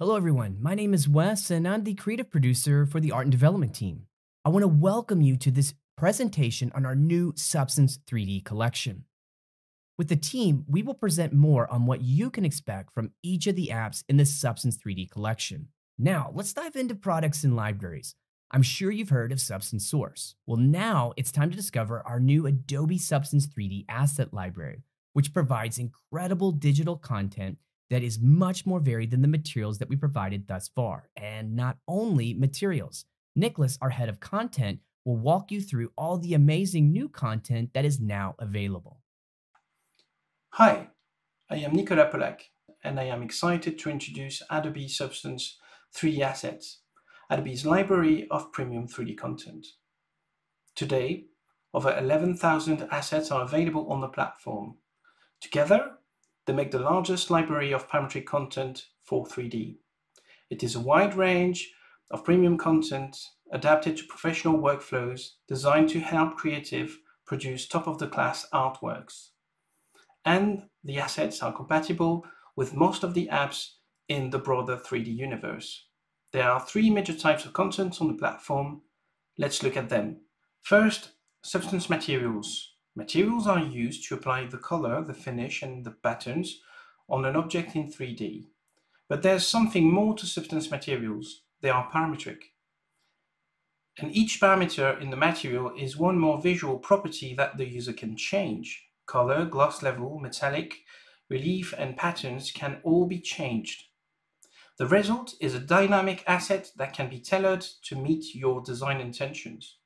Hello, everyone. My name is Wes, and I'm the creative producer for the art and development team. I want to welcome you to this presentation on our new Substance 3D collection. With the team, we will present more on what you can expect from each of the apps in the Substance 3D collection. Now, let's dive into products and libraries. I'm sure you've heard of Substance Source. Well, now it's time to discover our new Adobe Substance 3D Asset Library, which provides incredible digital content that is much more varied than the materials that we provided thus far. And not only materials, Nicholas, our head of content, will walk you through all the amazing new content that is now available. Hi, I am Nicolas Paulhac, and I am excited to introduce Adobe Substance 3D Assets, Adobe's library of premium 3D content. Today, over 11,000 assets are available on the platform. Together, they make the largest library of parametric content for 3D. It is a wide range of premium content adapted to professional workflows designed to help creative produce top-of-the-class artworks. And the assets are compatible with most of the apps in the broader 3D universe. There are three major types of content on the platform. Let's look at them. First, substance materials. Materials are used to apply the color, the finish, and the patterns on an object in 3D. But there's something more to substance materials. They are parametric. And each parameter in the material is one more visual property that the user can change. Color, gloss level, metallic, relief, and patterns can all be changed. The result is a dynamic asset that can be tailored to meet your design intentions.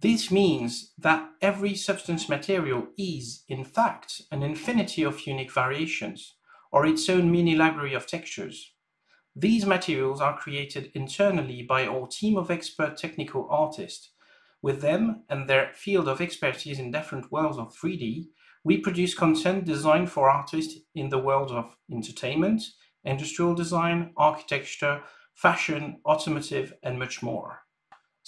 This means that every substance material is, in fact, an infinity of unique variations, or its own mini library of textures. These materials are created internally by our team of expert technical artists. With them and their field of expertise in different worlds of 3D, we produce content designed for artists in the world of entertainment, industrial design, architecture, fashion, automotive, and much more.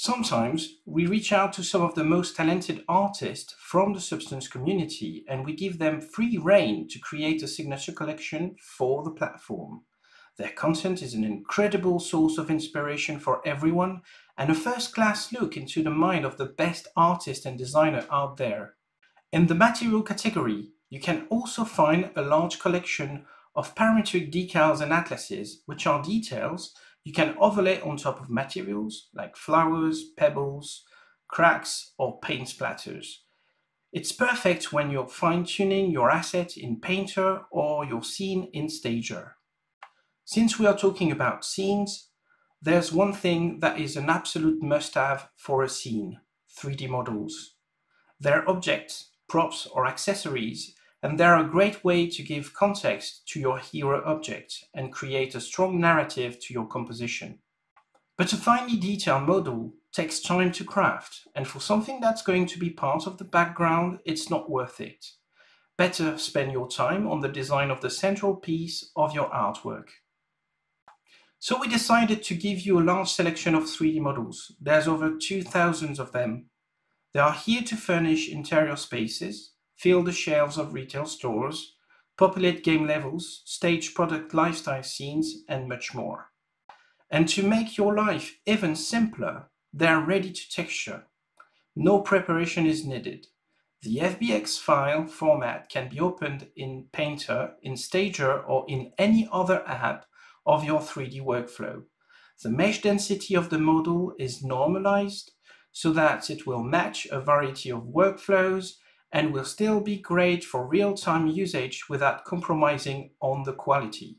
Sometimes we reach out to some of the most talented artists from the Substance community and we give them free rein to create a signature collection for the platform. Their content is an incredible source of inspiration for everyone and a first class look into the mind of the best artist and designer out there. In the material category, you can also find a large collection of parametric decals and atlases, which are details you can overlay on top of materials like flowers, pebbles, cracks, or paint splatters. It's perfect when you're fine-tuning your asset in Painter or your scene in Stager. Since we are talking about scenes, there's one thing that is an absolute must-have for a scene, 3D models. They're objects, props, or accessories and they're a great way to give context to your hero object and create a strong narrative to your composition. But a finely detailed model takes time to craft, and for something that's going to be part of the background, it's not worth it. Better spend your time on the design of the central piece of your artwork. So we decided to give you a large selection of 3D models. There's over 2,000 of them. They are here to furnish interior spaces, fill the shelves of retail stores, populate game levels, stage product lifestyle scenes, and much more. And to make your life even simpler, they are ready to texture. No preparation is needed. The FBX file format can be opened in Painter, in Stager, or in any other app of your 3D workflow. The mesh density of the model is normalized so that it will match a variety of workflows and will still be great for real-time usage without compromising on the quality.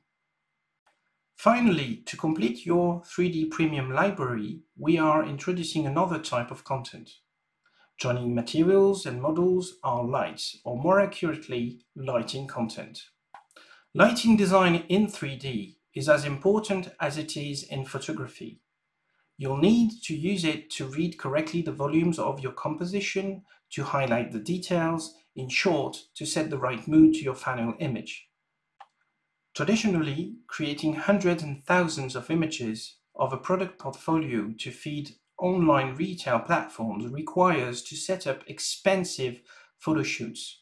Finally, to complete your 3D Premium library, we are introducing another type of content. Joining materials and models are lights, or more accurately, lighting content. Lighting design in 3D is as important as it is in photography. You'll need to use it to read correctly the volumes of your composition, to highlight the details, in short, to set the right mood to your final image. Traditionally, creating hundreds and thousands of images of a product portfolio to feed online retail platforms requires to set up expensive photo shoots,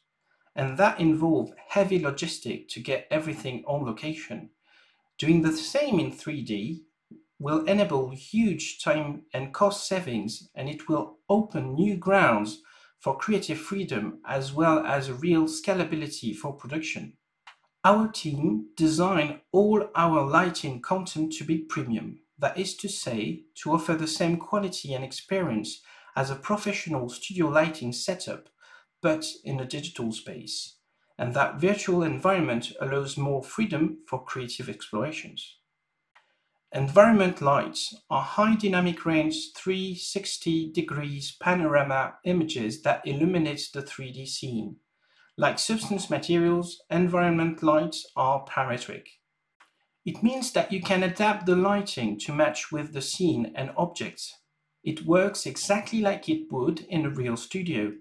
and that involve heavy logistic to get everything on location. Doing the same in 3D will enable huge time and cost savings and it will open new grounds for creative freedom as well as real scalability for production. Our team designed all our lighting content to be premium, that is to say, to offer the same quality and experience as a professional studio lighting setup, but in a digital space, and that virtual environment allows more freedom for creative explorations. Environment lights are high dynamic range 360 degrees panorama images that illuminate the 3D scene. Like substance materials, environment lights are parametric. It means that you can adapt the lighting to match with the scene and objects. It works exactly like it would in a real studio.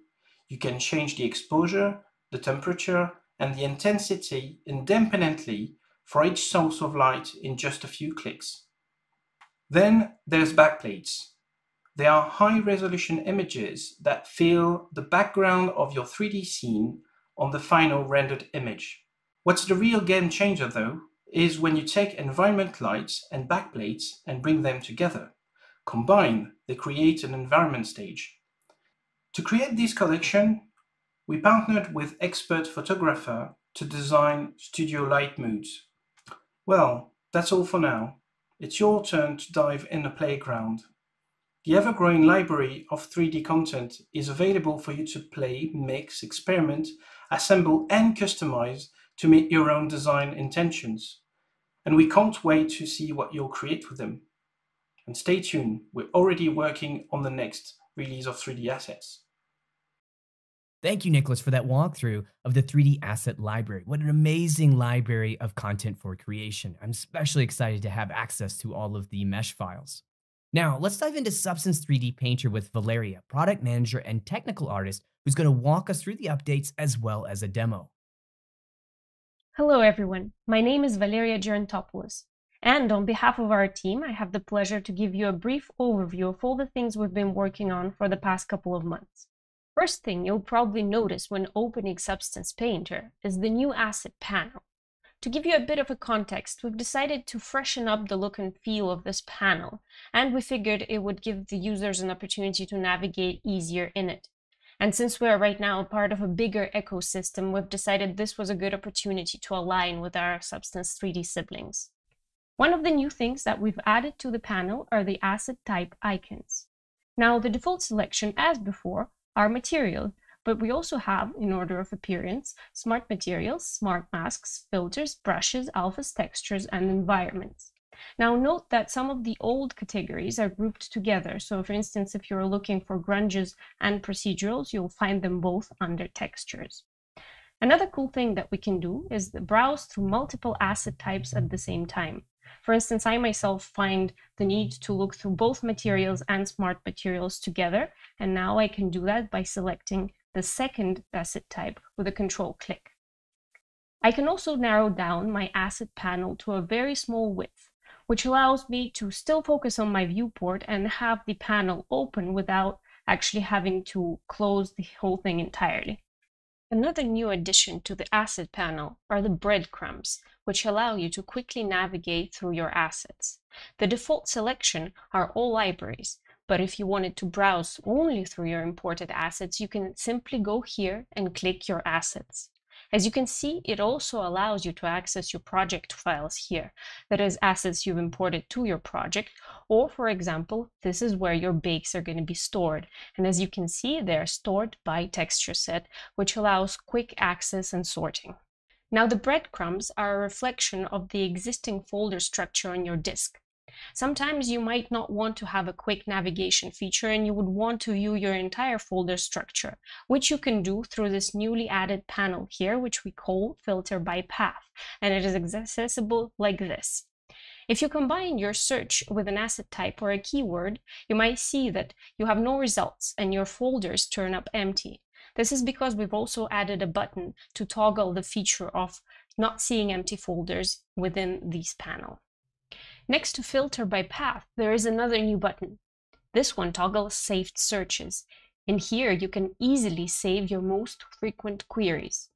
You can change the exposure, the temperature, and the intensity independently for each source of light in just a few clicks. Then there's backplates. They are high resolution images that fill the background of your 3D scene on the final rendered image. What's the real game changer though is when you take environment lights and backplates and bring them together. Combined, they create an environment stage. To create this collection, we partnered with expert photographer to design studio light moods. Well, that's all for now. It's your turn to dive in the playground. The ever-growing library of 3D content is available for you to play, mix, experiment, assemble and customize to meet your own design intentions. And we can't wait to see what you'll create with them. And stay tuned, we're already working on the next release of 3D assets. Thank you, Nicholas, for that walkthrough of the 3D Asset Library. What an amazing library of content for creation. I'm especially excited to have access to all of the mesh files. Now, let's dive into Substance 3D Painter with Valeria, product manager and technical artist, who's going to walk us through the updates as well as a demo. Hello, everyone. My name is Valeria Gerontopoulos. And on behalf of our team, I have the pleasure to give you a brief overview of all the things we've been working on for the past couple of months. First thing you'll probably notice when opening Substance Painter is the new asset panel. To give you a bit of a context, we've decided to freshen up the look and feel of this panel, and we figured it would give the users an opportunity to navigate easier in it. And since we're right now part of a bigger ecosystem, we've decided this was a good opportunity to align with our Substance 3D siblings. One of the new things that we've added to the panel are the asset type icons. Now, the default selection, as before, are material, but we also have, in order of appearance, smart materials, smart masks, filters, brushes, alphas, textures, and environments. Now note that some of the old categories are grouped together. So for instance, if you're looking for grunges and procedurals, you'll find them both under textures. Another cool thing that we can do is browse through multiple asset types at the same time. For instance, I myself find the need to look through both materials and smart materials together, and now I can do that by selecting the second asset type with a control click. I can also narrow down my asset panel to a very small width, which allows me to still focus on my viewport and have the panel open without actually having to close the whole thing entirely. Another new addition to the asset panel are the breadcrumbs, which allow you to quickly navigate through your assets. The default selection are all libraries, but if you wanted to browse only through your imported assets, you can simply go here and click your assets. As you can see, it also allows you to access your project files here, that is assets you've imported to your project, or for example, this is where your bakes are going to be stored. And as you can see, they're stored by texture set, which allows quick access and sorting. Now the breadcrumbs are a reflection of the existing folder structure on your disk. Sometimes you might not want to have a quick navigation feature and you would want to view your entire folder structure, which you can do through this newly added panel here, which we call Filter by Path, and it is accessible like this. If you combine your search with an asset type or a keyword, you might see that you have no results and your folders turn up empty. This is because we've also added a button to toggle the feature of not seeing empty folders within this panel. Next to filter by path, there is another new button. This one toggles saved searches. In here, you can easily save your most frequent queries.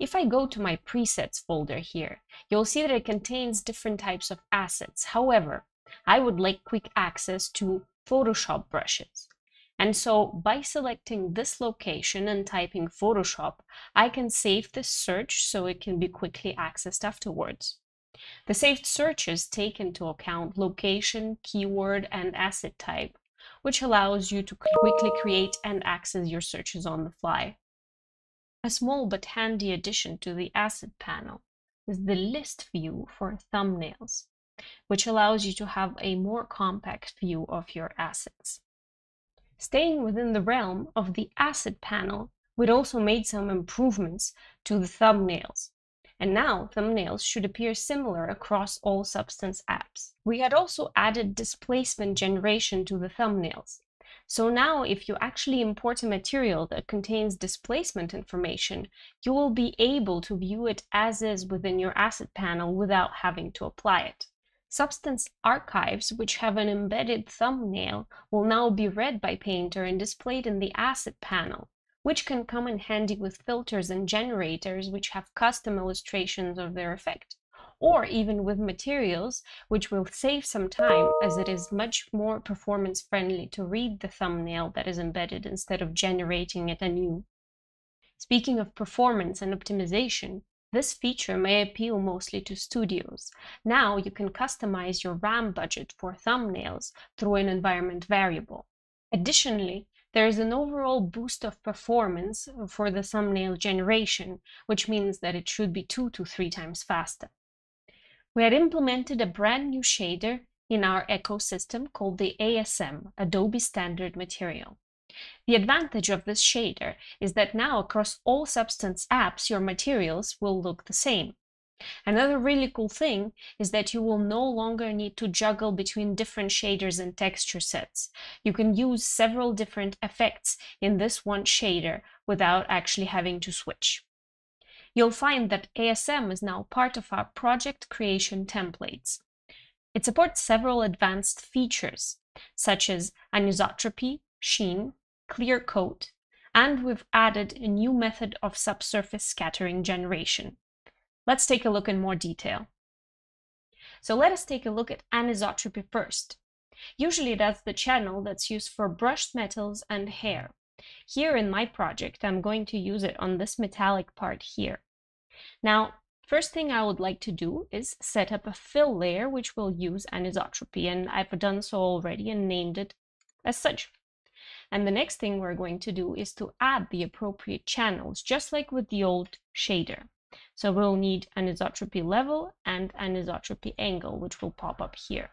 If I go to my presets folder here, you'll see that it contains different types of assets. However, I would like quick access to Photoshop brushes. And so by selecting this location and typing Photoshop, I can save this search so it can be quickly accessed afterwards. The saved searches take into account location, keyword, and asset type, which allows you to quickly create and access your searches on the fly. A small but handy addition to the asset panel is the list view for thumbnails, which allows you to have a more compact view of your assets. Staying within the realm of the asset panel, we'd also made some improvements to the thumbnails. And now thumbnails should appear similar across all Substance apps. We had also added displacement generation to the thumbnails, so now if you actually import a material that contains displacement information, you will be able to view it as is within your asset panel without having to apply it. Substance archives, which have an embedded thumbnail, will now be read by Painter and displayed in the asset panel, which can come in handy with filters and generators which have custom illustrations of their effect or even with materials, which will save some time as it is much more performance friendly to read the thumbnail that is embedded instead of generating it anew. Speaking of performance and optimization, this feature may appeal mostly to studios. Now you can customize your RAM budget for thumbnails through an environment variable. Additionally, there is an overall boost of performance for the thumbnail generation, which means that it should be two to three times faster. We had implemented a brand new shader in our ecosystem called the ASM, Adobe Standard Material. The advantage of this shader is that now across all Substance apps, your materials will look the same. Another really cool thing is that you will no longer need to juggle between different shaders and texture sets. You can use several different effects in this one shader without actually having to switch you'll find that ASM is now part of our project creation templates. It supports several advanced features, such as anisotropy, sheen, clear coat, and we've added a new method of subsurface scattering generation. Let's take a look in more detail. So let us take a look at anisotropy first. Usually that's the channel that's used for brushed metals and hair. Here in my project, I'm going to use it on this metallic part here. Now, first thing I would like to do is set up a fill layer which will use anisotropy and I've done so already and named it as such. And the next thing we're going to do is to add the appropriate channels, just like with the old shader. So we'll need an anisotropy level and an anisotropy angle, which will pop up here.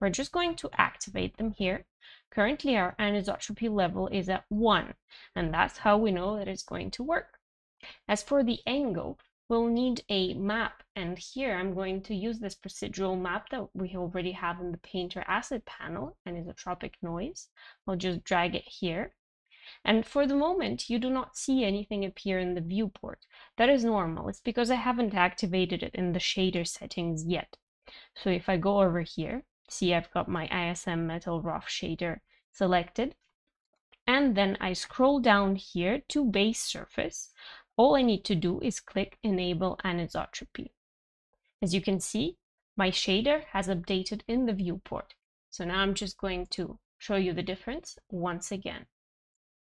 We're just going to activate them here. Currently our anisotropy level is at 1, and that's how we know that it's going to work. As for the angle, we'll need a map and here I'm going to use this procedural map that we already have in the painter asset panel anisotropic noise. I'll just drag it here. And for the moment, you do not see anything appear in the viewport. That is normal. It's because I haven't activated it in the shader settings yet. So if I go over here, see I've got my ASM Metal Rough shader selected. And then I scroll down here to base surface all I need to do is click Enable Anisotropy. As you can see, my shader has updated in the viewport. So now I'm just going to show you the difference once again.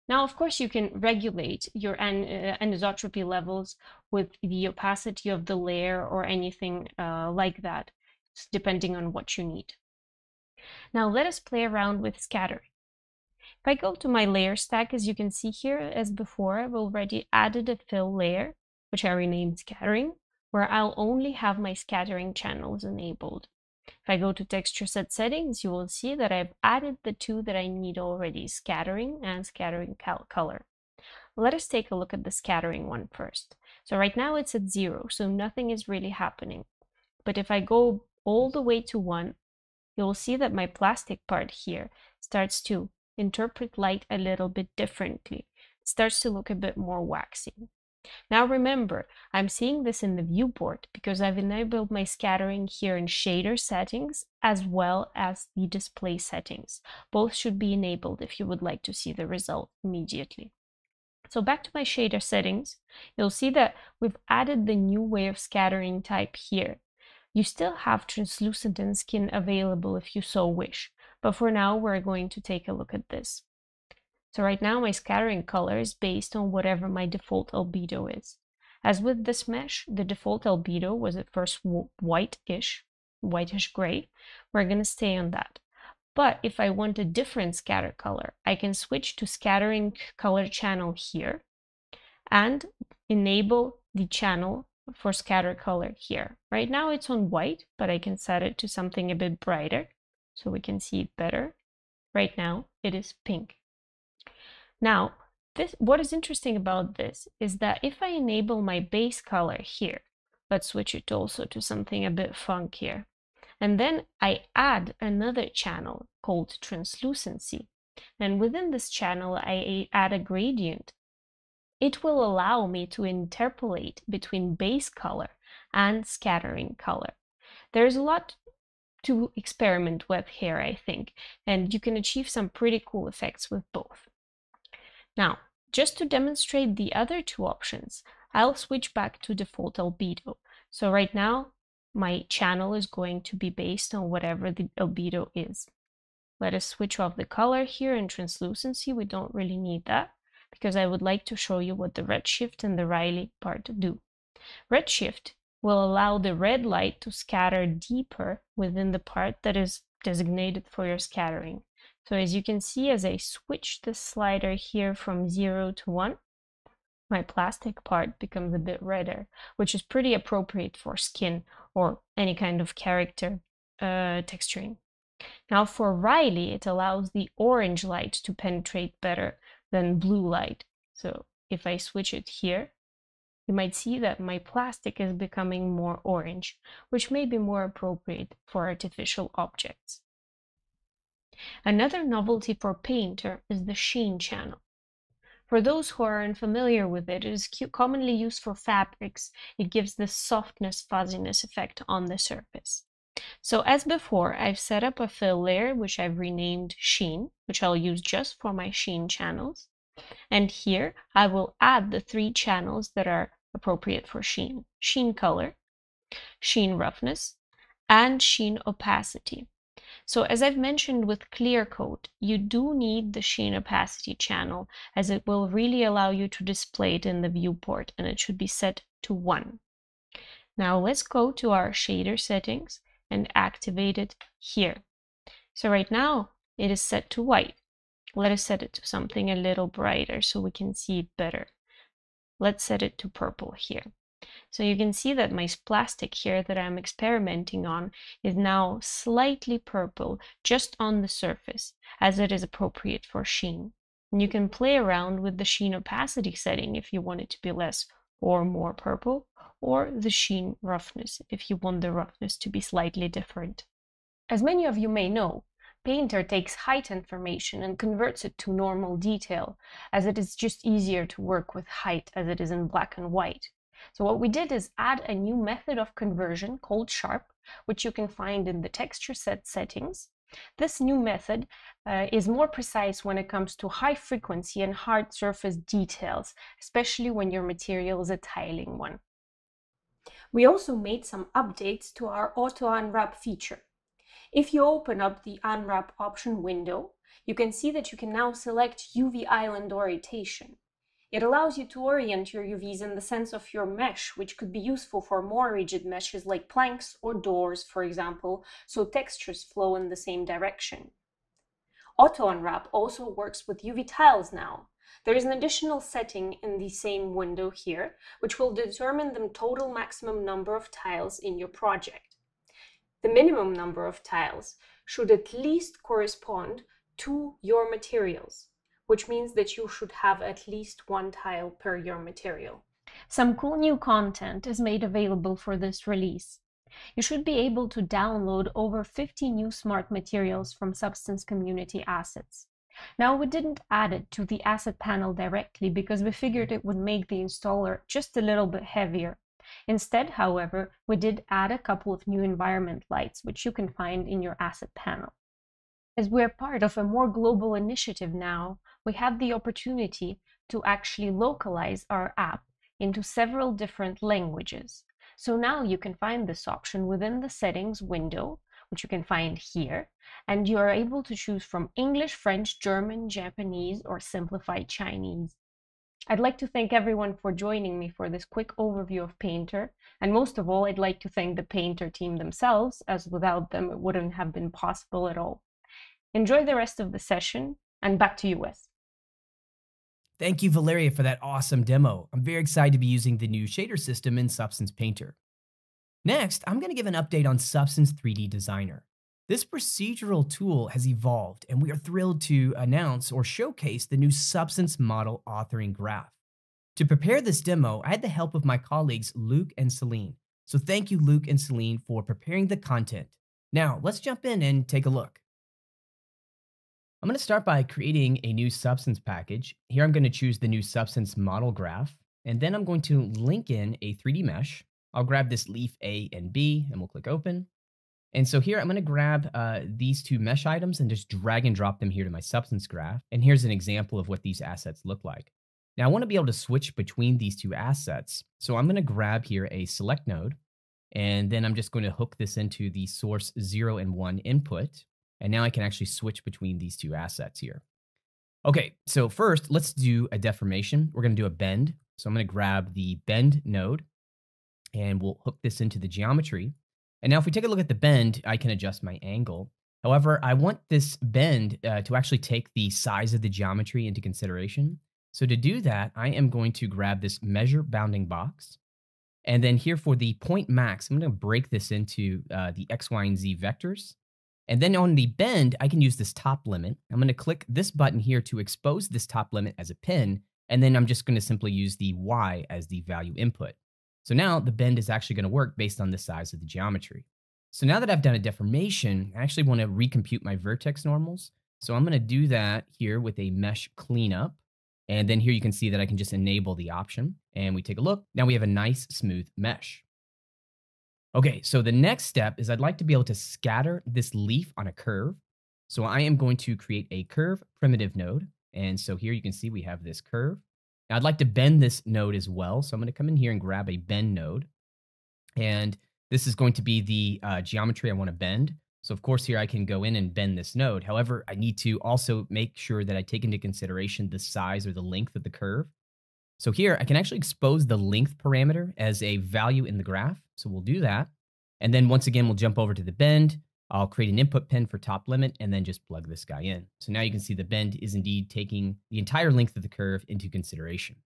Now, of course, you can regulate your an uh, anisotropy levels with the opacity of the layer or anything uh, like that, depending on what you need. Now let us play around with scattering. If I go to my layer stack, as you can see here, as before, I've already added a fill layer, which I renamed scattering, where I'll only have my scattering channels enabled. If I go to texture set settings, you will see that I've added the two that I need already, scattering and scattering color. Let us take a look at the scattering one first. So right now it's at zero, so nothing is really happening. But if I go all the way to one, you'll see that my plastic part here starts to interpret light a little bit differently. It starts to look a bit more waxy. Now remember, I'm seeing this in the viewport because I've enabled my scattering here in shader settings as well as the display settings. Both should be enabled if you would like to see the result immediately. So back to my shader settings, you'll see that we've added the new way of scattering type here. You still have translucent and skin available if you so wish, but for now we're going to take a look at this. So right now my scattering color is based on whatever my default albedo is. As with this mesh, the default albedo was at first white-ish, whitish gray. We're going to stay on that. But if I want a different scatter color, I can switch to scattering color channel here and enable the channel for scatter color here. Right now it's on white, but I can set it to something a bit brighter so we can see it better. Right now it is pink. Now, this, what is interesting about this is that if I enable my base color here, let's switch it also to something a bit funkier, and then I add another channel called translucency, and within this channel I add a gradient it will allow me to interpolate between base color and scattering color. There's a lot to experiment with here, I think, and you can achieve some pretty cool effects with both. Now, just to demonstrate the other two options, I'll switch back to default albedo. So right now, my channel is going to be based on whatever the albedo is. Let us switch off the color here and translucency. We don't really need that because I would like to show you what the redshift and the Rayleigh part do. Redshift will allow the red light to scatter deeper within the part that is designated for your scattering. So as you can see, as I switch the slider here from 0 to 1, my plastic part becomes a bit redder, which is pretty appropriate for skin or any kind of character uh, texturing. Now for Rayleigh, it allows the orange light to penetrate better, than blue light. So if I switch it here, you might see that my plastic is becoming more orange, which may be more appropriate for artificial objects. Another novelty for Painter is the sheen channel. For those who are unfamiliar with it, it is commonly used for fabrics. It gives the softness, fuzziness effect on the surface. So as before, I've set up a fill layer, which I've renamed Sheen, which I'll use just for my Sheen channels. And here I will add the three channels that are appropriate for Sheen. Sheen color, Sheen roughness, and Sheen opacity. So as I've mentioned with clear coat, you do need the sheen opacity channel as it will really allow you to display it in the viewport and it should be set to 1. Now let's go to our shader settings and activate it here. So right now it is set to white. Let us set it to something a little brighter so we can see it better. Let's set it to purple here. So you can see that my plastic here that I'm experimenting on is now slightly purple just on the surface as it is appropriate for sheen. And you can play around with the sheen opacity setting if you want it to be less or more purple or the sheen roughness if you want the roughness to be slightly different. As many of you may know, Painter takes height information and converts it to normal detail, as it is just easier to work with height as it is in black and white. So what we did is add a new method of conversion called sharp, which you can find in the texture set settings. This new method uh, is more precise when it comes to high frequency and hard surface details, especially when your material is a tiling one. We also made some updates to our auto unwrap feature. If you open up the unwrap option window, you can see that you can now select UV island orientation. It allows you to orient your UVs in the sense of your mesh, which could be useful for more rigid meshes like planks or doors, for example, so textures flow in the same direction. Auto Unwrap also works with UV tiles now, there is an additional setting in the same window here, which will determine the total maximum number of tiles in your project. The minimum number of tiles should at least correspond to your materials, which means that you should have at least one tile per your material. Some cool new content is made available for this release. You should be able to download over 50 new smart materials from Substance Community Assets. Now we didn't add it to the asset panel directly because we figured it would make the installer just a little bit heavier. Instead, however, we did add a couple of new environment lights, which you can find in your asset panel. As we're part of a more global initiative now, we have the opportunity to actually localize our app into several different languages. So now you can find this option within the settings window, which you can find here, and you are able to choose from English, French, German, Japanese, or simplified Chinese. I'd like to thank everyone for joining me for this quick overview of Painter, and most of all, I'd like to thank the Painter team themselves, as without them it wouldn't have been possible at all. Enjoy the rest of the session, and back to you, Wes. Thank you, Valeria, for that awesome demo. I'm very excited to be using the new shader system in Substance Painter. Next, I'm going to give an update on Substance 3D Designer. This procedural tool has evolved, and we are thrilled to announce or showcase the new Substance Model Authoring Graph. To prepare this demo, I had the help of my colleagues Luke and Celine. So thank you, Luke and Celine, for preparing the content. Now, let's jump in and take a look. I'm going to start by creating a new substance package. Here I'm going to choose the new substance model graph, and then I'm going to link in a 3D mesh. I'll grab this leaf A and B, and we'll click open. And so here I'm going to grab uh, these two mesh items and just drag and drop them here to my substance graph. And here's an example of what these assets look like. Now I want to be able to switch between these two assets. So I'm going to grab here a select node, and then I'm just going to hook this into the source 0 and 1 input. And now I can actually switch between these two assets here. Okay, so first let's do a deformation. We're going to do a bend. So I'm going to grab the bend node and we'll hook this into the geometry. And now if we take a look at the bend, I can adjust my angle. However, I want this bend uh, to actually take the size of the geometry into consideration. So to do that, I am going to grab this measure bounding box. And then here for the point max, I'm going to break this into uh, the x, y, and z vectors. And then on the bend, I can use this top limit. I'm going to click this button here to expose this top limit as a pin. And then I'm just going to simply use the Y as the value input. So now the bend is actually going to work based on the size of the geometry. So now that I've done a deformation, I actually want to recompute my vertex normals. So I'm going to do that here with a mesh cleanup. And then here you can see that I can just enable the option. And we take a look. Now we have a nice smooth mesh. Okay, so the next step is I'd like to be able to scatter this leaf on a curve. So I am going to create a curve primitive node. And so here you can see we have this curve. Now I'd like to bend this node as well. So I'm going to come in here and grab a bend node. And this is going to be the uh, geometry I want to bend. So of course here I can go in and bend this node. However, I need to also make sure that I take into consideration the size or the length of the curve. So here I can actually expose the length parameter as a value in the graph. So we'll do that. And then once again, we'll jump over to the bend. I'll create an input pin for top limit and then just plug this guy in. So now you can see the bend is indeed taking the entire length of the curve into consideration.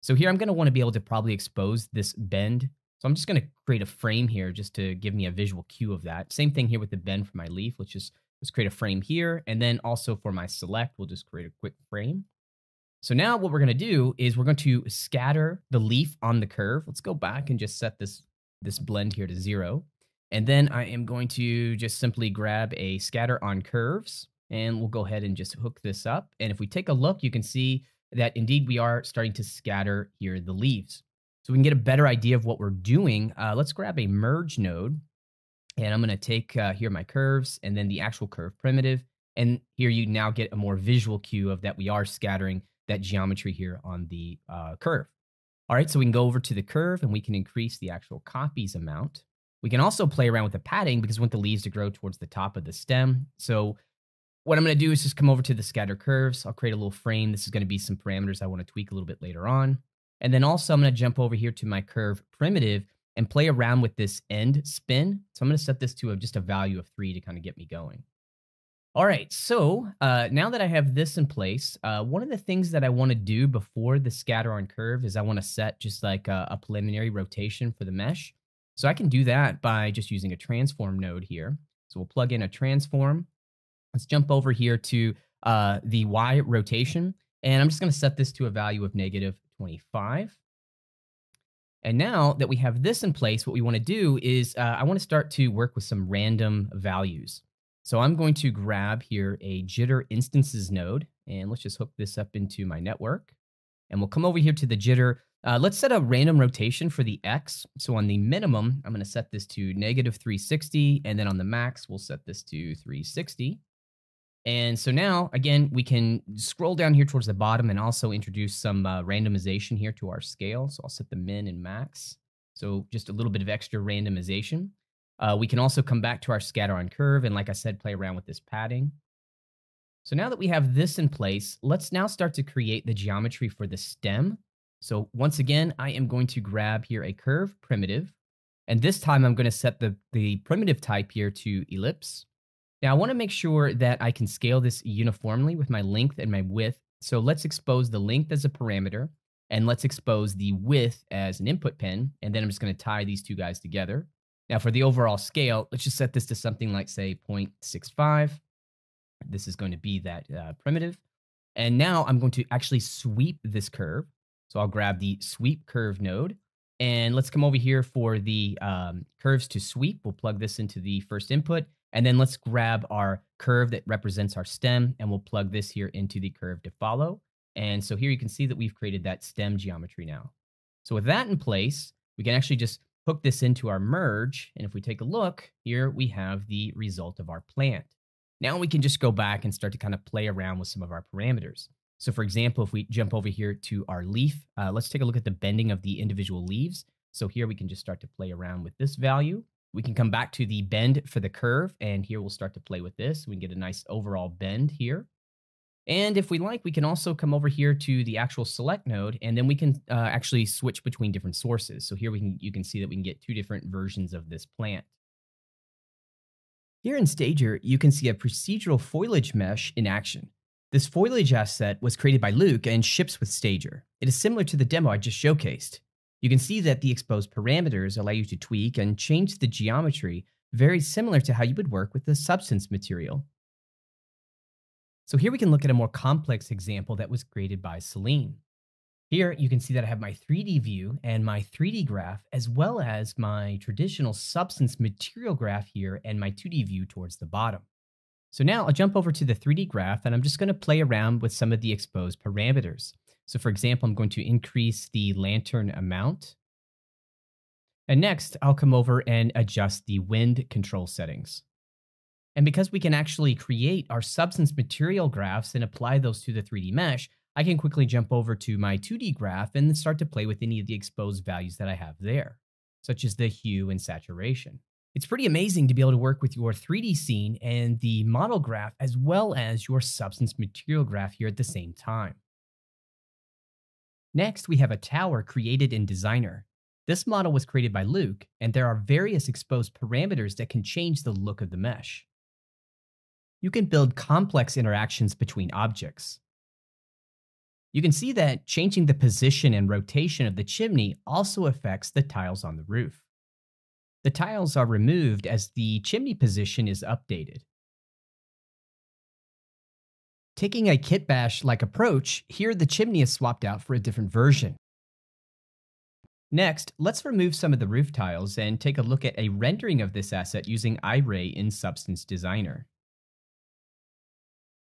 So here I'm going to want to be able to probably expose this bend. So I'm just going to create a frame here just to give me a visual cue of that. Same thing here with the bend for my leaf. Let's just let's create a frame here. And then also for my select, we'll just create a quick frame. So now what we're going to do is we're going to scatter the leaf on the curve. Let's go back and just set this, this blend here to zero. And then I am going to just simply grab a scatter on curves and we'll go ahead and just hook this up. And if we take a look, you can see that indeed we are starting to scatter here the leaves. So we can get a better idea of what we're doing. Uh, let's grab a merge node and I'm going to take uh, here my curves and then the actual curve primitive. And here you now get a more visual cue of that we are scattering that geometry here on the uh, curve. All right, so we can go over to the curve and we can increase the actual copies amount. We can also play around with the padding because we want the leaves to grow towards the top of the stem. So what I'm going to do is just come over to the scatter curves. I'll create a little frame. This is going to be some parameters I want to tweak a little bit later on. And then also I'm going to jump over here to my curve primitive and play around with this end spin. So I'm going to set this to a, just a value of three to kind of get me going. All right, so uh, now that I have this in place, uh, one of the things that I want to do before the scatter on curve is I want to set just like a, a, preliminary rotation for the mesh. So I can do that by just using a transform node here. So we'll plug in a transform. Let's jump over here to uh, the Y rotation, and I'm just going to set this to a value of negative 25. And now that we have this in place, what we want to do is uh, I want to start to work with some random values. So I'm going to grab here a jitter instances node, and let's just hook this up into my network. And we'll come over here to the jitter. Uh, let's set a random rotation for the X. So on the minimum, I'm going to set this to negative 360. And then on the max, we'll set this to 360. And so now, again, we can scroll down here towards the bottom and also introduce some uh, randomization here to our scale. So I'll set the min and max. So just a little bit of extra randomization. Uh, we can also come back to our scatter on curve and like I said, play around with this padding. So now that we have this in place, let's now start to create the geometry for the stem. So once again, I am going to grab here a curve primitive. And this time I'm going to set the, the primitive type here to ellipse. Now I want to make sure that I can scale this uniformly with my length and my width. So let's expose the length as a parameter and let's expose the width as an input pin. And then I'm just going to tie these two guys together. Now for the overall scale, let's just set this to something like say 0.65. This is going to be that uh, primitive. And now I'm going to actually sweep this curve. So I'll grab the sweep curve node and let's come over here for the um, curves to sweep. We'll plug this into the first input and then let's grab our curve that represents our stem and we'll plug this here into the curve to follow. And so here you can see that we've created that stem geometry now. So with that in place, we can actually just hook this into our merge. And if we take a look, here we have the result of our plant. Now we can just go back and start to kind of play around with some of our parameters. So for example, if we jump over here to our leaf, uh, let's take a look at the bending of the individual leaves. So here we can just start to play around with this value. We can come back to the bend for the curve, and here we'll start to play with this. We can get a nice overall bend here. And if we like, we can also come over here to the actual select node, and then we can uh, actually switch between different sources. So here we can you can see that we can get two different versions of this plant. Here in Stager, you can see a procedural foliage mesh in action. This foliage asset was created by Luke and ships with Stager. It is similar to the demo I just showcased. You can see that the exposed parameters allow you to tweak and change the geometry very similar to how you would work with the substance material. So here we can look at a more complex example that was created by Celine. Here you can see that I have my 3D view and my 3D graph, as well as my traditional substance material graph here and my 2D view towards the bottom. So now I'll jump over to the 3D graph and I'm just going to play around with some of the exposed parameters. So for example, I'm going to increase the lantern amount. And next, I'll come over and adjust the wind control settings. And because we can actually create our substance material graphs and apply those to the 3D mesh, I can quickly jump over to my 2D graph and start to play with any of the exposed values that I have there, such as the hue and saturation. It's pretty amazing to be able to work with your 3D scene and the model graph as well as your substance material graph here at the same time. Next, we have a tower created in Designer. This model was created by Luke, and there are various exposed parameters that can change the look of the mesh. You can build complex interactions between objects. You can see that changing the position and rotation of the chimney also affects the tiles on the roof. The tiles are removed as the chimney position is updated. Taking a kitbash-like approach, here the chimney is swapped out for a different version. Next, let's remove some of the roof tiles and take a look at a rendering of this asset using Iray in Substance Designer.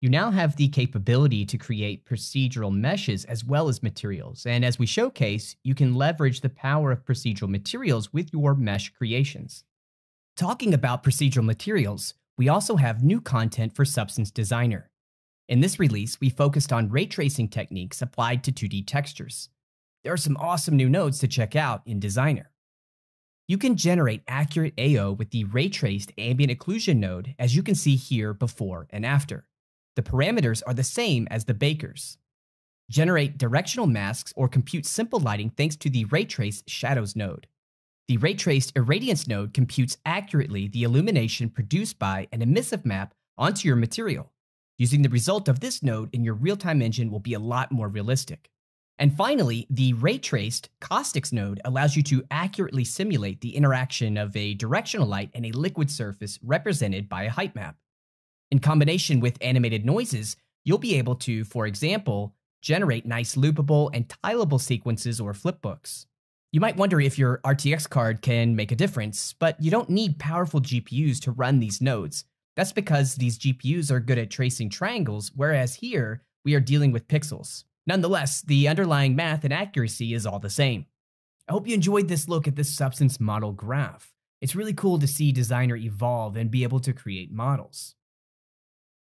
You now have the capability to create procedural meshes as well as materials, and as we showcase, you can leverage the power of procedural materials with your mesh creations. Talking about procedural materials, we also have new content for Substance Designer. In this release, we focused on ray tracing techniques applied to 2D textures. There are some awesome new nodes to check out in Designer. You can generate accurate AO with the ray traced ambient occlusion node as you can see here before and after. The parameters are the same as the Baker's. Generate directional masks or compute simple lighting thanks to the ray traced shadows node. The ray traced irradiance node computes accurately the illumination produced by an emissive map onto your material. Using the result of this node in your real-time engine will be a lot more realistic. And finally, the ray traced caustics node allows you to accurately simulate the interaction of a directional light and a liquid surface represented by a height map. In combination with animated noises, you'll be able to, for example, generate nice loopable and tileable sequences or flipbooks. You might wonder if your RTX card can make a difference, but you don't need powerful GPUs to run these nodes. That's because these GPUs are good at tracing triangles, whereas here, we are dealing with pixels. Nonetheless, the underlying math and accuracy is all the same. I hope you enjoyed this look at this substance model graph. It's really cool to see Designer evolve and be able to create models.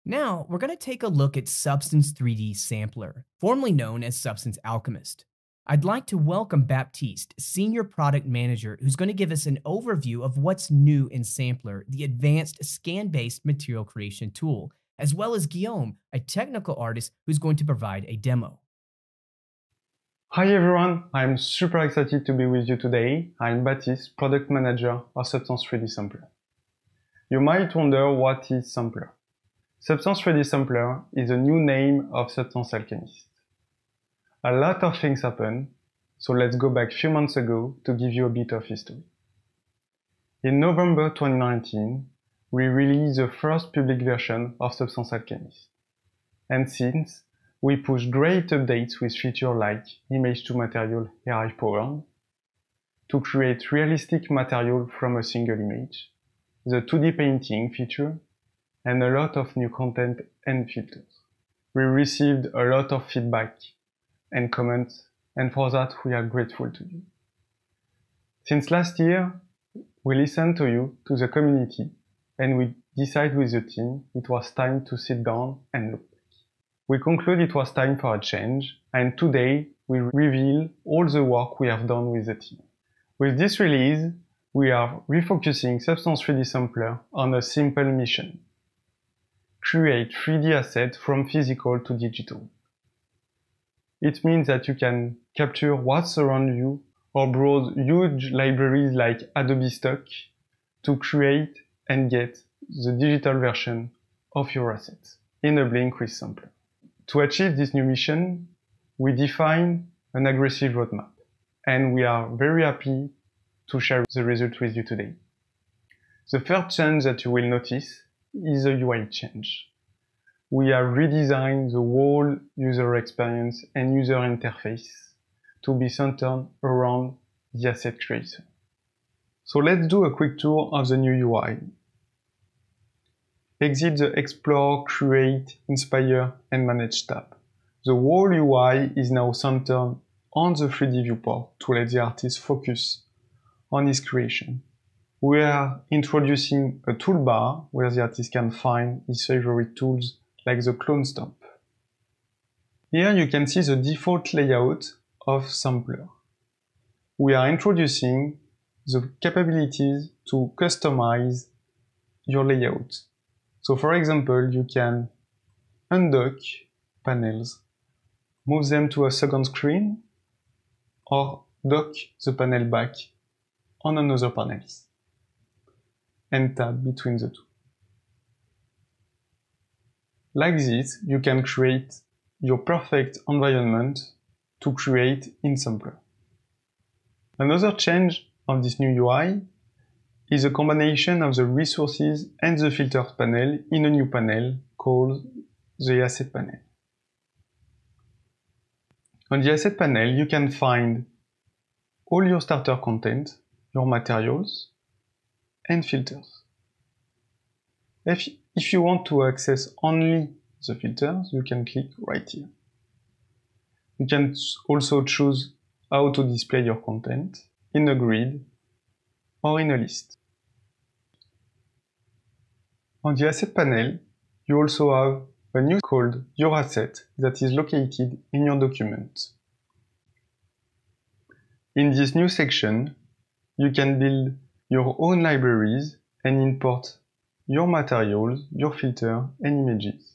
Now, we're going to take a look at Substance 3D Sampler, formerly known as Substance Alchemist. I'd like to welcome Baptiste, Senior Product Manager, who's going to give us an overview of what's new in Sampler, the advanced scan based material creation tool, as well as Guillaume, a technical artist who's going to provide a demo. Hi everyone, I'm super excited to be with you today. I'm Baptiste, Product Manager of Substance 3D Sampler. You might wonder what is Sampler. Substance 3D Sampler is a new name of Substance Alchemist. A lot of things happen, so let's go back a few months ago to give you a bit of history. In November 2019, we released the first public version of Substance Alchemist. And since, we push great updates with features like image to material AI powered, to create realistic material from a single image, the 2D painting feature, and a lot of new content and filters. We received a lot of feedback and comments, and for that we are grateful to you. Since last year, we listened to you, to the community, and we decided with the team it was time to sit down and look. We concluded it was time for a change, and today we reveal all the work we have done with the team. With this release, we are refocusing Substance 3D Sampler on a simple mission. Create 3D assets from physical to digital. It means that you can capture what's around you or browse huge libraries like Adobe Stock to create and get the digital version of your assets in a blink with Sampler. To achieve this new mission, we define an aggressive roadmap and we are very happy to share the result with you today. The first change that you will notice is a UI change we have redesigned the whole user experience and user interface to be centered around the asset creator. So let's do a quick tour of the new UI. Exit the Explore, Create, Inspire, and Manage tab. The whole UI is now centered on the 3D viewport to let the artist focus on his creation. We are introducing a toolbar where the artist can find his favorite tools like the clone stamp. Here you can see the default layout of Sampler. We are introducing the capabilities to customize your layout. So for example, you can undock panels, move them to a second screen, or dock the panel back on another panel and tab between the two. Like this, you can create your perfect environment to create in Sampler. Another change of this new UI is a combination of the resources and the filters panel in a new panel called the asset panel. On the asset panel, you can find all your starter content, your materials, and filters. If, if you want to access only the filters, you can click right here. You can also choose how to display your content in a grid or in a list. On the asset panel, you also have a new called Your Asset that is located in your document. In this new section, you can build your own libraries and import your materials, your filter, and images.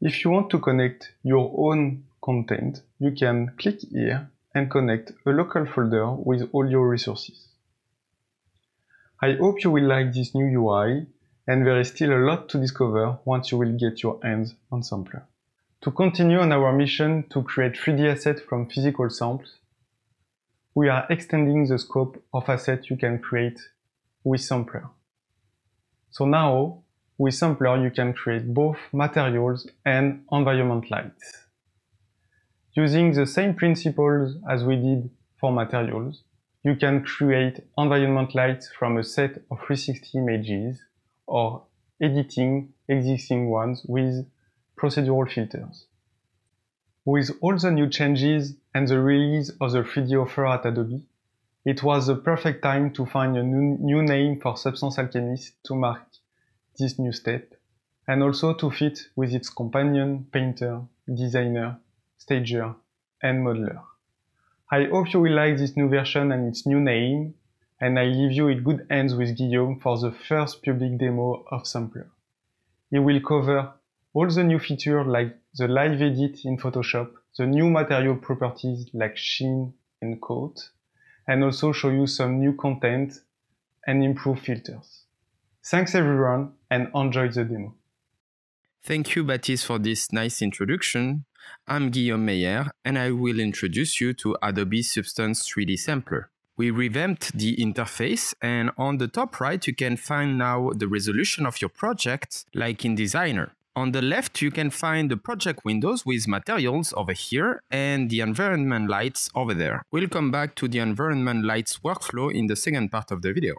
If you want to connect your own content, you can click here and connect a local folder with all your resources. I hope you will like this new UI and there is still a lot to discover once you will get your hands on Sampler. To continue on our mission to create 3D assets from physical samples, we are extending the scope of assets you can create with Sampler. So now, with Sampler, you can create both materials and environment lights. Using the same principles as we did for materials, you can create environment lights from a set of 360 images or editing existing ones with procedural filters. With all the new changes and the release of the 3D offer at Adobe, it was the perfect time to find a new, name for Substance Alchemist to mark this new step and also to fit with its companion, painter, designer, stager, and modeler. I hope you will like this new version and its new name, and I leave you in good hands with Guillaume for the first public demo of Sampler. He will cover all the new features like the live edit in Photoshop, the new material properties like sheen and coat, and also show you some new content and improve filters. Thanks everyone and enjoy the demo. Thank you, Baptiste, for this nice introduction. I'm Guillaume Meyer, and I will introduce you to Adobe Substance 3D Sampler. We revamped the interface, and on the top right, you can find now the resolution of your project, like in Designer. On the left, you can find the project windows with materials over here and the environment lights over there. We'll come back to the environment lights workflow in the second part of the video.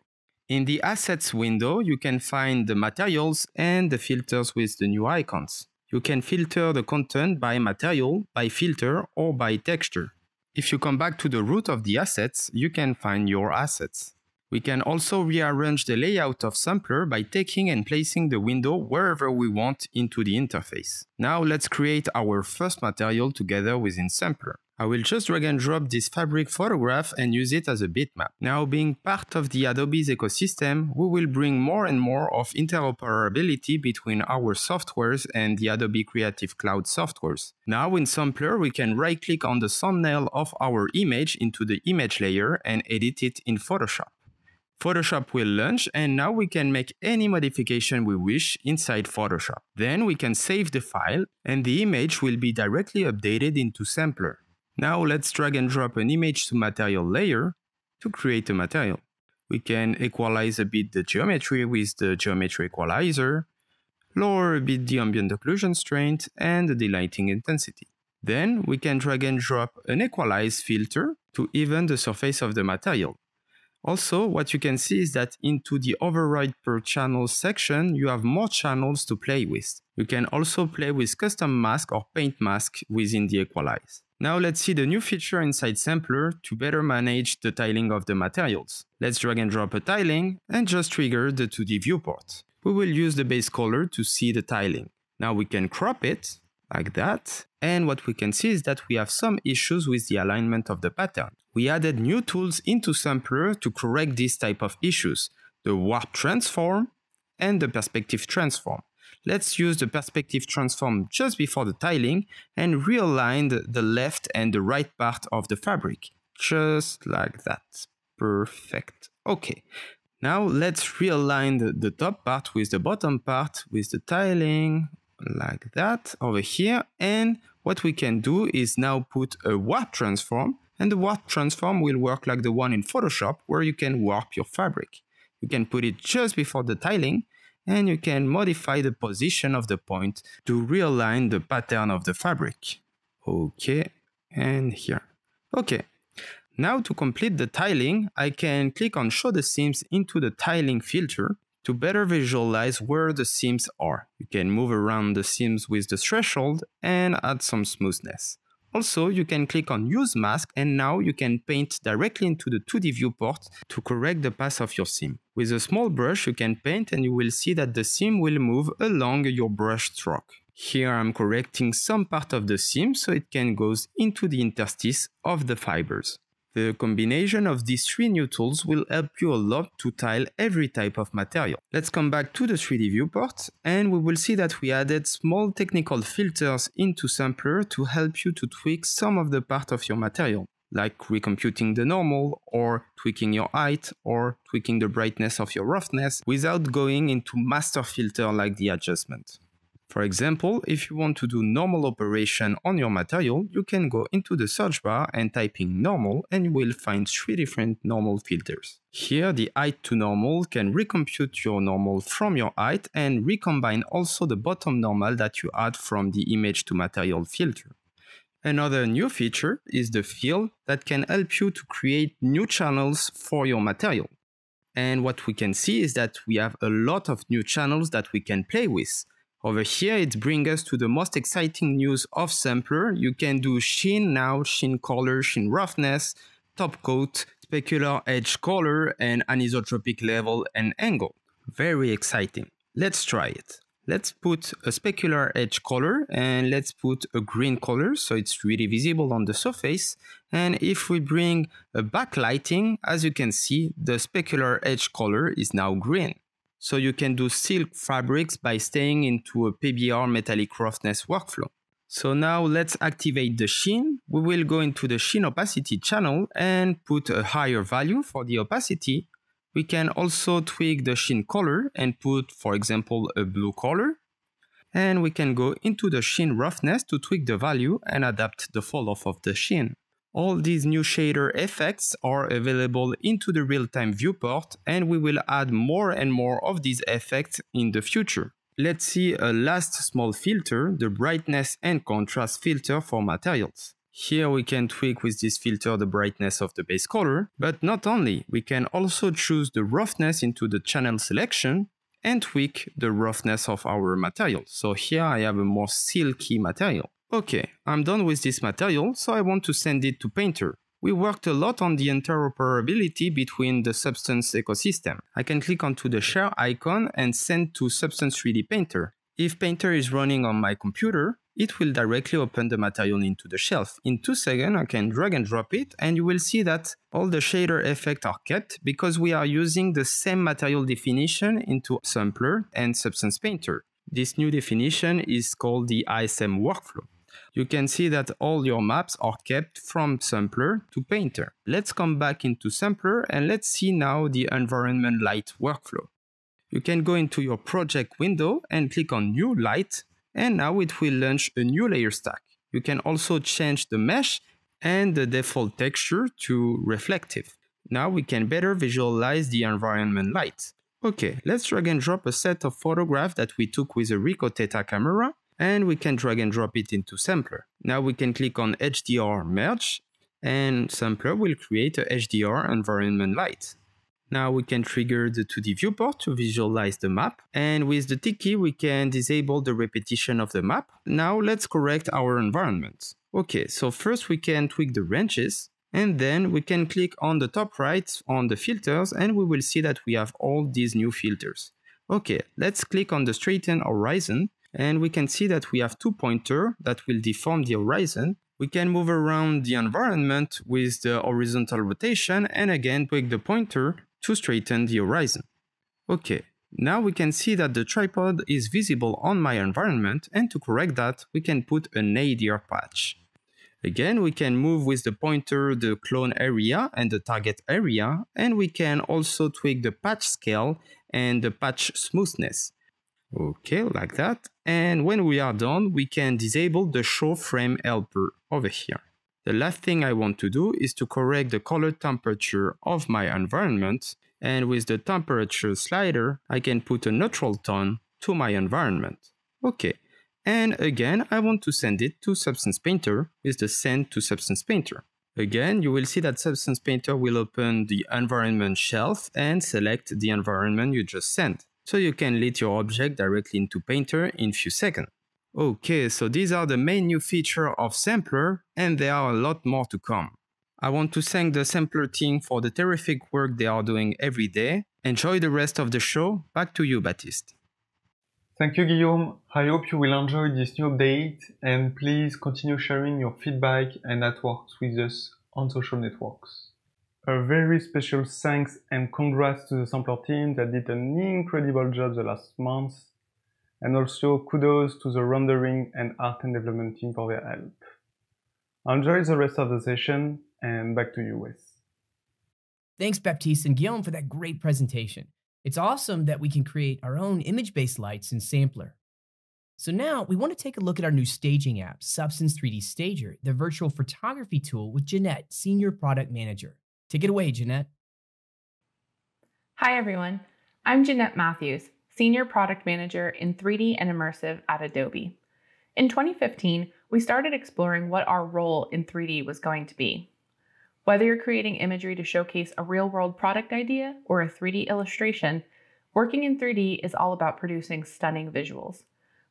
In the Assets window, you can find the materials and the filters with the new icons. You can filter the content by material, by filter, or by texture. If you come back to the root of the assets, you can find your assets. We can also rearrange the layout of Sampler by taking and placing the window wherever we want into the interface. Now let's create our first material together within Sampler. I will just drag and drop this fabric photograph and use it as a bitmap. Now being part of the Adobe's ecosystem, we will bring more and more of interoperability between our softwares and the Adobe Creative Cloud softwares. Now in Sampler, we can right click on the thumbnail of our image into the image layer and edit it in Photoshop. Photoshop will launch and now we can make any modification we wish inside Photoshop. Then we can save the file and the image will be directly updated into Sampler. Now let's drag and drop an image to material layer to create a material. We can equalize a bit the geometry with the geometry equalizer, lower a bit the ambient occlusion strength and the lighting intensity. Then we can drag and drop an equalize filter to even the surface of the material. Also, what you can see is that into the override per channel section, you have more channels to play with. You can also play with custom mask or paint mask within the equalize. Now let's see the new feature inside Sampler to better manage the tiling of the materials. Let's drag and drop a tiling and just trigger the 2D viewport. We will use the base color to see the tiling. Now we can crop it like that. And what we can see is that we have some issues with the alignment of the pattern. We added new tools into Sampler to correct this type of issues, the warp transform and the perspective transform let's use the perspective transform just before the tiling and realign the left and the right part of the fabric. Just like that. Perfect. Okay. Now let's realign the, the top part with the bottom part with the tiling like that over here. And what we can do is now put a warp transform and the warp transform will work like the one in Photoshop where you can warp your fabric. You can put it just before the tiling and you can modify the position of the point to realign the pattern of the fabric. Okay, and here. Okay, now to complete the tiling, I can click on show the seams into the tiling filter to better visualize where the seams are. You can move around the seams with the threshold and add some smoothness. Also, you can click on Use Mask and now you can paint directly into the 2D viewport to correct the path of your seam. With a small brush, you can paint and you will see that the seam will move along your brush stroke. Here I'm correcting some part of the seam so it can go into the interstice of the fibers. The combination of these three new tools will help you a lot to tile every type of material. Let's come back to the 3D viewport and we will see that we added small technical filters into Sampler to help you to tweak some of the part of your material, like recomputing the normal or tweaking your height or tweaking the brightness of your roughness without going into master filter like the adjustment. For example, if you want to do normal operation on your material, you can go into the search bar and type in normal and you will find three different normal filters. Here, the height to normal can recompute your normal from your height and recombine also the bottom normal that you add from the image to material filter. Another new feature is the fill that can help you to create new channels for your material. And what we can see is that we have a lot of new channels that we can play with. Over here, it brings us to the most exciting news of Sampler. You can do sheen now, sheen color, sheen roughness, top coat, specular edge color, and anisotropic level and angle. Very exciting. Let's try it. let's put a specular edge color and let's put a green color so it's really visible on the surface. And if we bring a backlighting, as you can see, the specular edge color is now green. So you can do silk fabrics by staying into a PBR metallic roughness workflow. So now let's activate the sheen. We will go into the sheen opacity channel and put a higher value for the opacity we can also tweak the sheen color and put, for example, a blue color. And we can go into the sheen roughness to tweak the value and adapt the fall off of the sheen. All these new shader effects are available into the real-time viewport and we will add more and more of these effects in the future. Let's see a last small filter, the brightness and contrast filter for materials. Here we can tweak with this filter the brightness of the base color, but not only, we can also choose the roughness into the channel selection and tweak the roughness of our material. So here I have a more silky material. Okay, I'm done with this material, so I want to send it to Painter. We worked a lot on the interoperability between the Substance ecosystem. I can click onto the share icon and send to Substance 3D Painter. If Painter is running on my computer, it will directly open the material into the shelf. In two seconds, I can drag and drop it, and you will see that all the shader effects are kept because we are using the same material definition into Sampler and Substance Painter. This new definition is called the ASM workflow. You can see that all your maps are kept from Sampler to Painter. Let's come back into Sampler and let's see now the environment light workflow. You can go into your project window and click on New Light and now it will launch a new layer stack. You can also change the mesh and the default texture to reflective. Now we can better visualize the environment light. Okay, let's drag and drop a set of photographs that we took with a Ricoh Theta camera and we can drag and drop it into Sampler. Now we can click on HDR merge and Sampler will create a HDR environment light. Now we can trigger the 2D viewport to visualize the map. And with the tick key, we can disable the repetition of the map. Now let's correct our environment. Okay, so first we can tweak the ranges and then we can click on the top right on the filters and we will see that we have all these new filters. Okay, let's click on the straighten horizon and we can see that we have two pointer that will deform the horizon. We can move around the environment with the horizontal rotation and again tweak the pointer to straighten the horizon. Okay, now we can see that the tripod is visible on my environment and to correct that we can put an nadir patch. Again, we can move with the pointer the clone area and the target area and we can also tweak the patch scale and the patch smoothness. Okay, like that. And when we are done, we can disable the show frame helper over here. The last thing I want to do is to correct the color temperature of my environment and with the temperature slider I can put a neutral tone to my environment. Okay, and again I want to send it to Substance Painter with the send to Substance Painter. Again, you will see that Substance Painter will open the environment shelf and select the environment you just sent. So you can lead your object directly into Painter in few seconds. Okay, so these are the main new feature of Sampler, and there are a lot more to come. I want to thank the Sampler team for the terrific work they are doing every day. Enjoy the rest of the show. Back to you, Baptiste. Thank you, Guillaume. I hope you will enjoy this new update and please continue sharing your feedback and artworks with us on social networks. A very special thanks and congrats to the Sampler team that did an incredible job the last month and also kudos to the rendering and art and development team for their help. Enjoy the rest of the session and back to you, Wes. Thanks, Baptiste and Guillaume, for that great presentation. It's awesome that we can create our own image-based lights in Sampler. So now we want to take a look at our new staging app, Substance 3D Stager, the virtual photography tool with Jeanette, Senior Product Manager. Take it away, Jeanette. Hi, everyone. I'm Jeanette Matthews, Senior Product Manager in 3D and Immersive at Adobe. In 2015, we started exploring what our role in 3D was going to be. Whether you're creating imagery to showcase a real world product idea or a 3D illustration, working in 3D is all about producing stunning visuals.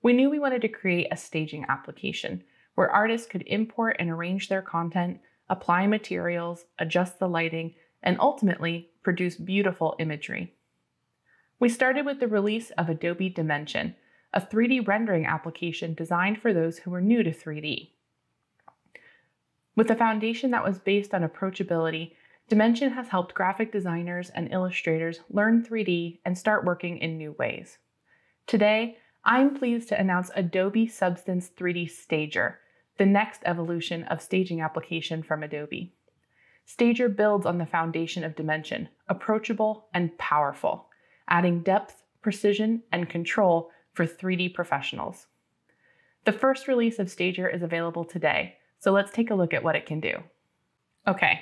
We knew we wanted to create a staging application where artists could import and arrange their content, apply materials, adjust the lighting, and ultimately produce beautiful imagery. We started with the release of Adobe Dimension, a 3D rendering application designed for those who were new to 3D. With a foundation that was based on approachability, Dimension has helped graphic designers and illustrators learn 3D and start working in new ways. Today, I'm pleased to announce Adobe Substance 3D Stager, the next evolution of staging application from Adobe. Stager builds on the foundation of Dimension, approachable and powerful, adding depth, precision, and control for 3D professionals. The first release of Stager is available today, so let's take a look at what it can do. Okay,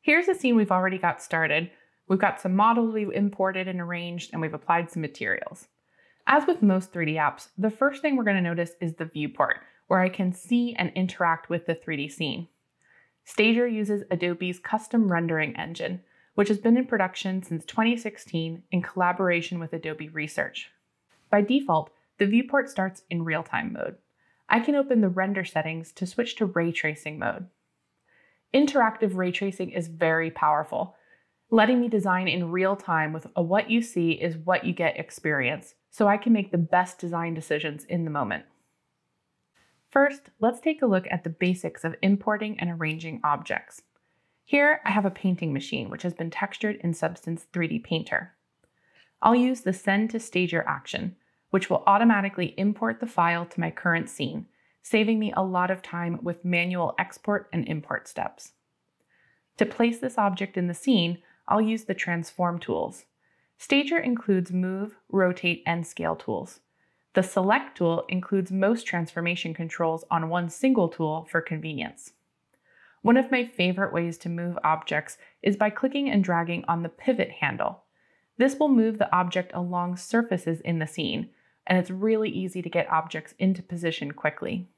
here's a scene we've already got started. We've got some models we've imported and arranged, and we've applied some materials. As with most 3D apps, the first thing we're going to notice is the viewport, where I can see and interact with the 3D scene. Stager uses Adobe's custom rendering engine, which has been in production since 2016 in collaboration with Adobe Research. By default, the viewport starts in real-time mode. I can open the render settings to switch to ray tracing mode. Interactive ray tracing is very powerful, letting me design in real time with a what you see is what you get experience, so I can make the best design decisions in the moment. First, let's take a look at the basics of importing and arranging objects. Here, I have a painting machine, which has been textured in Substance 3D Painter. I'll use the Send to Stager action, which will automatically import the file to my current scene, saving me a lot of time with manual export and import steps. To place this object in the scene, I'll use the transform tools. Stager includes move, rotate, and scale tools. The select tool includes most transformation controls on one single tool for convenience. One of my favorite ways to move objects is by clicking and dragging on the pivot handle. This will move the object along surfaces in the scene, and it's really easy to get objects into position quickly.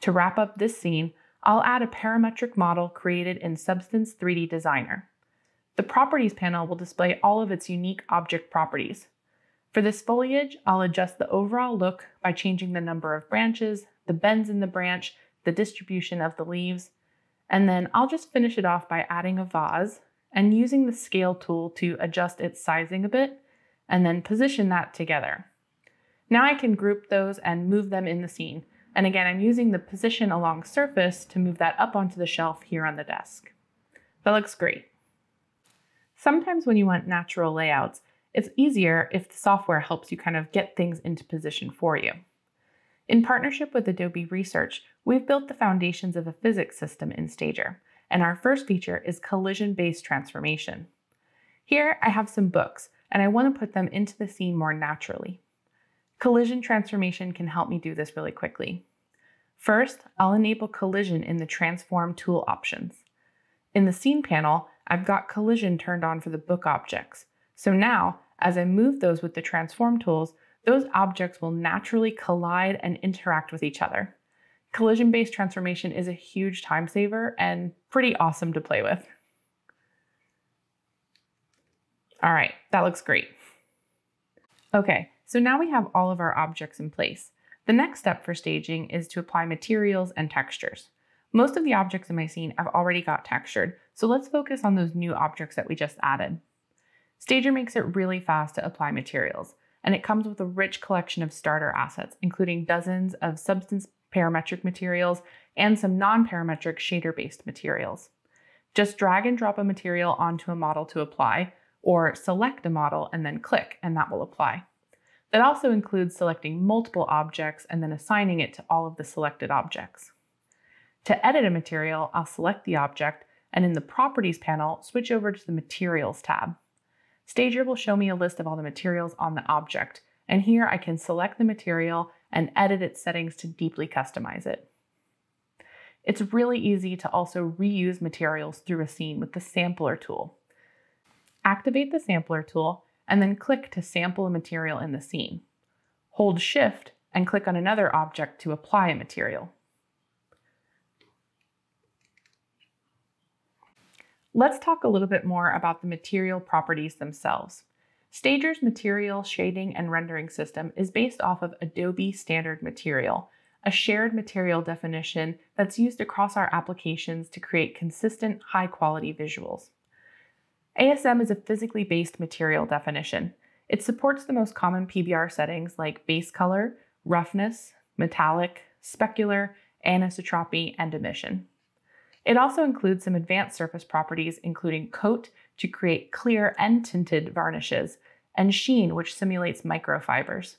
To wrap up this scene, I'll add a parametric model created in Substance 3D Designer. The Properties panel will display all of its unique object properties. For this foliage, I'll adjust the overall look by changing the number of branches, the bends in the branch, the distribution of the leaves, and then I'll just finish it off by adding a vase and using the scale tool to adjust its sizing a bit and then position that together. Now I can group those and move them in the scene. And again, I'm using the position along surface to move that up onto the shelf here on the desk. That looks great. Sometimes when you want natural layouts, it's easier if the software helps you kind of get things into position for you. In partnership with Adobe Research, we've built the foundations of a physics system in Stager, and our first feature is collision-based transformation. Here I have some books, and I want to put them into the scene more naturally. Collision transformation can help me do this really quickly. First, I'll enable collision in the transform tool options. In the scene panel, I've got collision turned on for the book objects. So now, as I move those with the transform tools, those objects will naturally collide and interact with each other. Collision-based transformation is a huge time saver and pretty awesome to play with. All right, that looks great. Okay, so now we have all of our objects in place. The next step for staging is to apply materials and textures. Most of the objects in my scene I've already got textured, so let's focus on those new objects that we just added. Stager makes it really fast to apply materials, and it comes with a rich collection of starter assets, including dozens of substance parametric materials and some non-parametric shader-based materials. Just drag and drop a material onto a model to apply, or select a model and then click, and that will apply. That also includes selecting multiple objects and then assigning it to all of the selected objects. To edit a material, I'll select the object and in the Properties panel, switch over to the Materials tab. Stager will show me a list of all the materials on the object, and here I can select the material and edit its settings to deeply customize it. It's really easy to also reuse materials through a scene with the Sampler tool. Activate the Sampler tool and then click to sample a material in the scene. Hold Shift and click on another object to apply a material. Let's talk a little bit more about the material properties themselves. Stager's material shading and rendering system is based off of Adobe Standard Material, a shared material definition that's used across our applications to create consistent, high quality visuals. ASM is a physically based material definition. It supports the most common PBR settings like base color, roughness, metallic, specular, anisotropy, and emission. It also includes some advanced surface properties, including coat to create clear and tinted varnishes, and sheen, which simulates microfibers.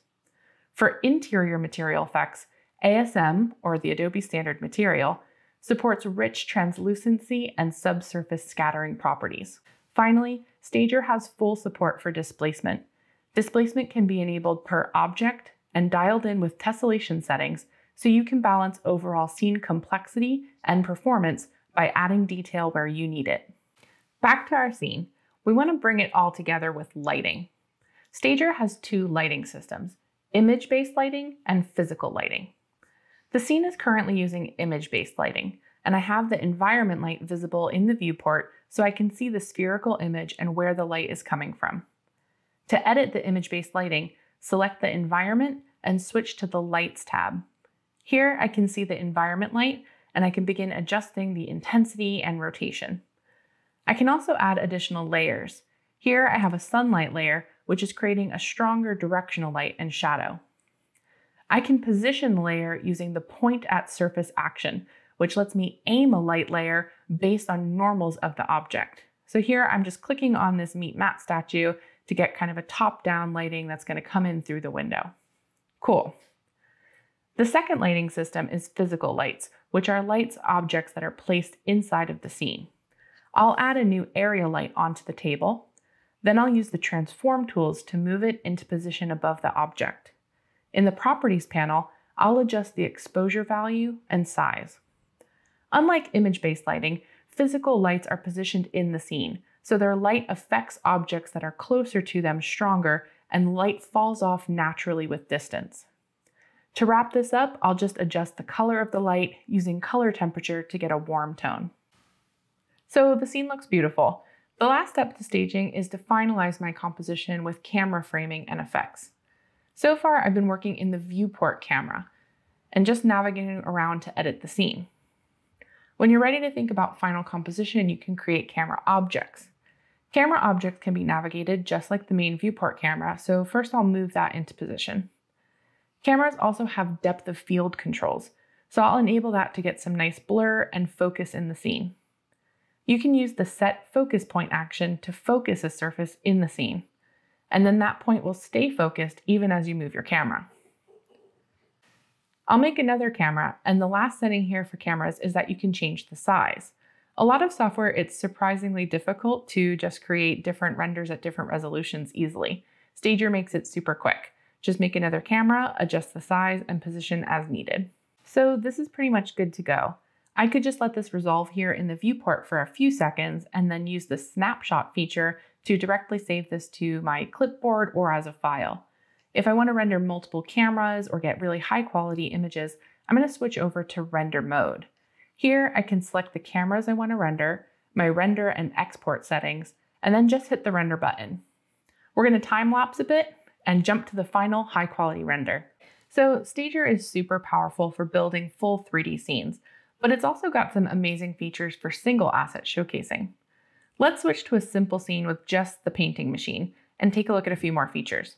For interior material effects, ASM, or the Adobe Standard Material, supports rich translucency and subsurface scattering properties. Finally, Stager has full support for displacement. Displacement can be enabled per object and dialed in with tessellation settings so you can balance overall scene complexity and performance by adding detail where you need it. Back to our scene, we want to bring it all together with lighting. Stager has two lighting systems, image-based lighting and physical lighting. The scene is currently using image-based lighting, and I have the environment light visible in the viewport so I can see the spherical image and where the light is coming from. To edit the image-based lighting, select the environment and switch to the lights tab. Here I can see the environment light and I can begin adjusting the intensity and rotation. I can also add additional layers. Here I have a sunlight layer, which is creating a stronger directional light and shadow. I can position the layer using the point at surface action, which lets me aim a light layer based on normals of the object. So here I'm just clicking on this meat mat statue to get kind of a top-down lighting that's gonna come in through the window. Cool. The second lighting system is physical lights, which are lights objects that are placed inside of the scene. I'll add a new area light onto the table. Then I'll use the transform tools to move it into position above the object. In the properties panel, I'll adjust the exposure value and size. Unlike image-based lighting, physical lights are positioned in the scene, so their light affects objects that are closer to them stronger and light falls off naturally with distance. To wrap this up, I'll just adjust the color of the light using color temperature to get a warm tone. So the scene looks beautiful. The last step to staging is to finalize my composition with camera framing and effects. So far, I've been working in the viewport camera and just navigating around to edit the scene. When you're ready to think about final composition, you can create camera objects. Camera objects can be navigated just like the main viewport camera, so first I'll move that into position. Cameras also have depth of field controls, so I'll enable that to get some nice blur and focus in the scene. You can use the set focus point action to focus a surface in the scene, and then that point will stay focused even as you move your camera. I'll make another camera, and the last setting here for cameras is that you can change the size. A lot of software, it's surprisingly difficult to just create different renders at different resolutions easily. Stager makes it super quick. Just make another camera, adjust the size, and position as needed. So this is pretty much good to go. I could just let this resolve here in the viewport for a few seconds and then use the snapshot feature to directly save this to my clipboard or as a file. If I want to render multiple cameras or get really high quality images, I'm going to switch over to render mode. Here I can select the cameras I want to render, my render and export settings, and then just hit the render button. We're going to time lapse a bit and jump to the final high quality render. So Stager is super powerful for building full 3D scenes, but it's also got some amazing features for single asset showcasing. Let's switch to a simple scene with just the painting machine and take a look at a few more features.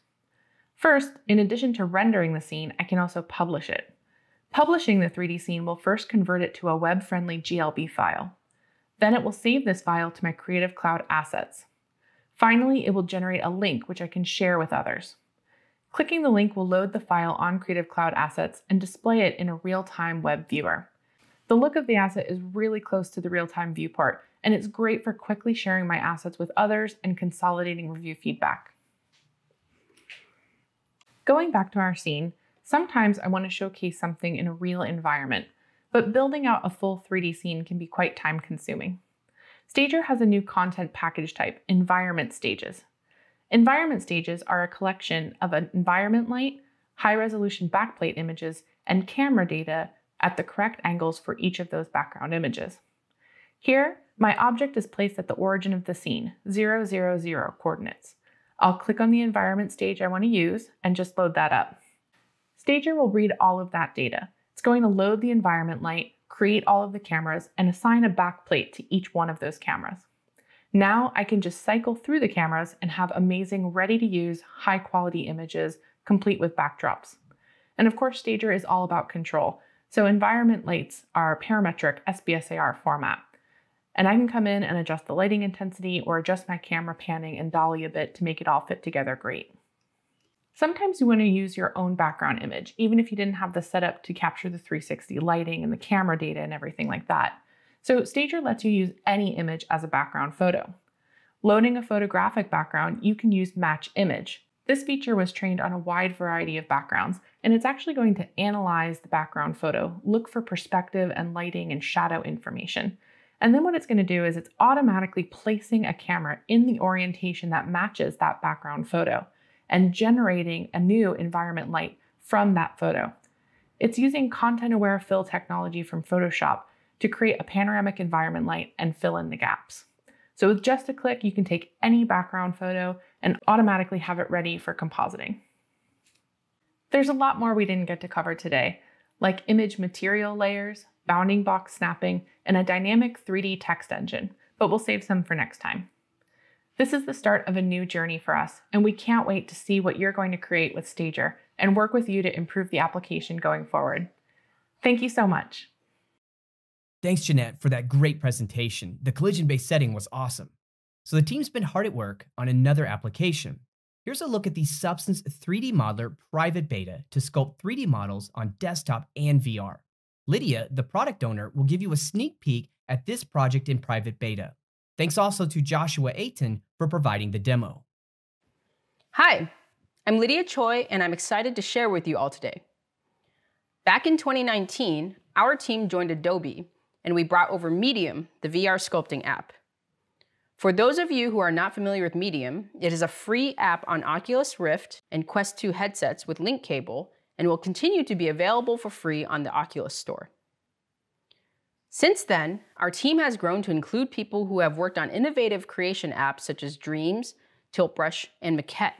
First, in addition to rendering the scene, I can also publish it. Publishing the 3D scene will first convert it to a web-friendly GLB file. Then it will save this file to my Creative Cloud assets. Finally, it will generate a link which I can share with others. Clicking the link will load the file on Creative Cloud Assets and display it in a real-time web viewer. The look of the asset is really close to the real-time viewport, and it's great for quickly sharing my assets with others and consolidating review feedback. Going back to our scene, sometimes I want to showcase something in a real environment, but building out a full 3D scene can be quite time consuming. Stager has a new content package type, environment stages. Environment stages are a collection of an environment light, high resolution backplate images, and camera data at the correct angles for each of those background images. Here, my object is placed at the origin of the scene, 000 coordinates. I'll click on the environment stage I want to use and just load that up. Stager will read all of that data. It's going to load the environment light, create all of the cameras, and assign a backplate to each one of those cameras. Now I can just cycle through the cameras and have amazing ready to use high quality images complete with backdrops. And of course, Stager is all about control. So environment lights are parametric SBSAR format. And I can come in and adjust the lighting intensity or adjust my camera panning and dolly a bit to make it all fit together great. Sometimes you want to use your own background image, even if you didn't have the setup to capture the 360 lighting and the camera data and everything like that. So Stager lets you use any image as a background photo. Loading a photographic background, you can use Match Image. This feature was trained on a wide variety of backgrounds, and it's actually going to analyze the background photo, look for perspective and lighting and shadow information. And then what it's going to do is it's automatically placing a camera in the orientation that matches that background photo and generating a new environment light from that photo. It's using content aware fill technology from Photoshop to create a panoramic environment light and fill in the gaps. So with just a click, you can take any background photo and automatically have it ready for compositing. There's a lot more we didn't get to cover today, like image material layers, bounding box snapping, and a dynamic 3D text engine, but we'll save some for next time. This is the start of a new journey for us, and we can't wait to see what you're going to create with Stager and work with you to improve the application going forward. Thank you so much. Thanks, Jeanette, for that great presentation. The collision based setting was awesome. So, the team's been hard at work on another application. Here's a look at the Substance 3D Modeler private beta to sculpt 3D models on desktop and VR. Lydia, the product owner, will give you a sneak peek at this project in private beta. Thanks also to Joshua Aiton for providing the demo. Hi, I'm Lydia Choi, and I'm excited to share with you all today. Back in 2019, our team joined Adobe and we brought over Medium, the VR sculpting app. For those of you who are not familiar with Medium, it is a free app on Oculus Rift and Quest 2 headsets with link cable and will continue to be available for free on the Oculus Store. Since then, our team has grown to include people who have worked on innovative creation apps such as Dreams, Tiltbrush, and Maquette.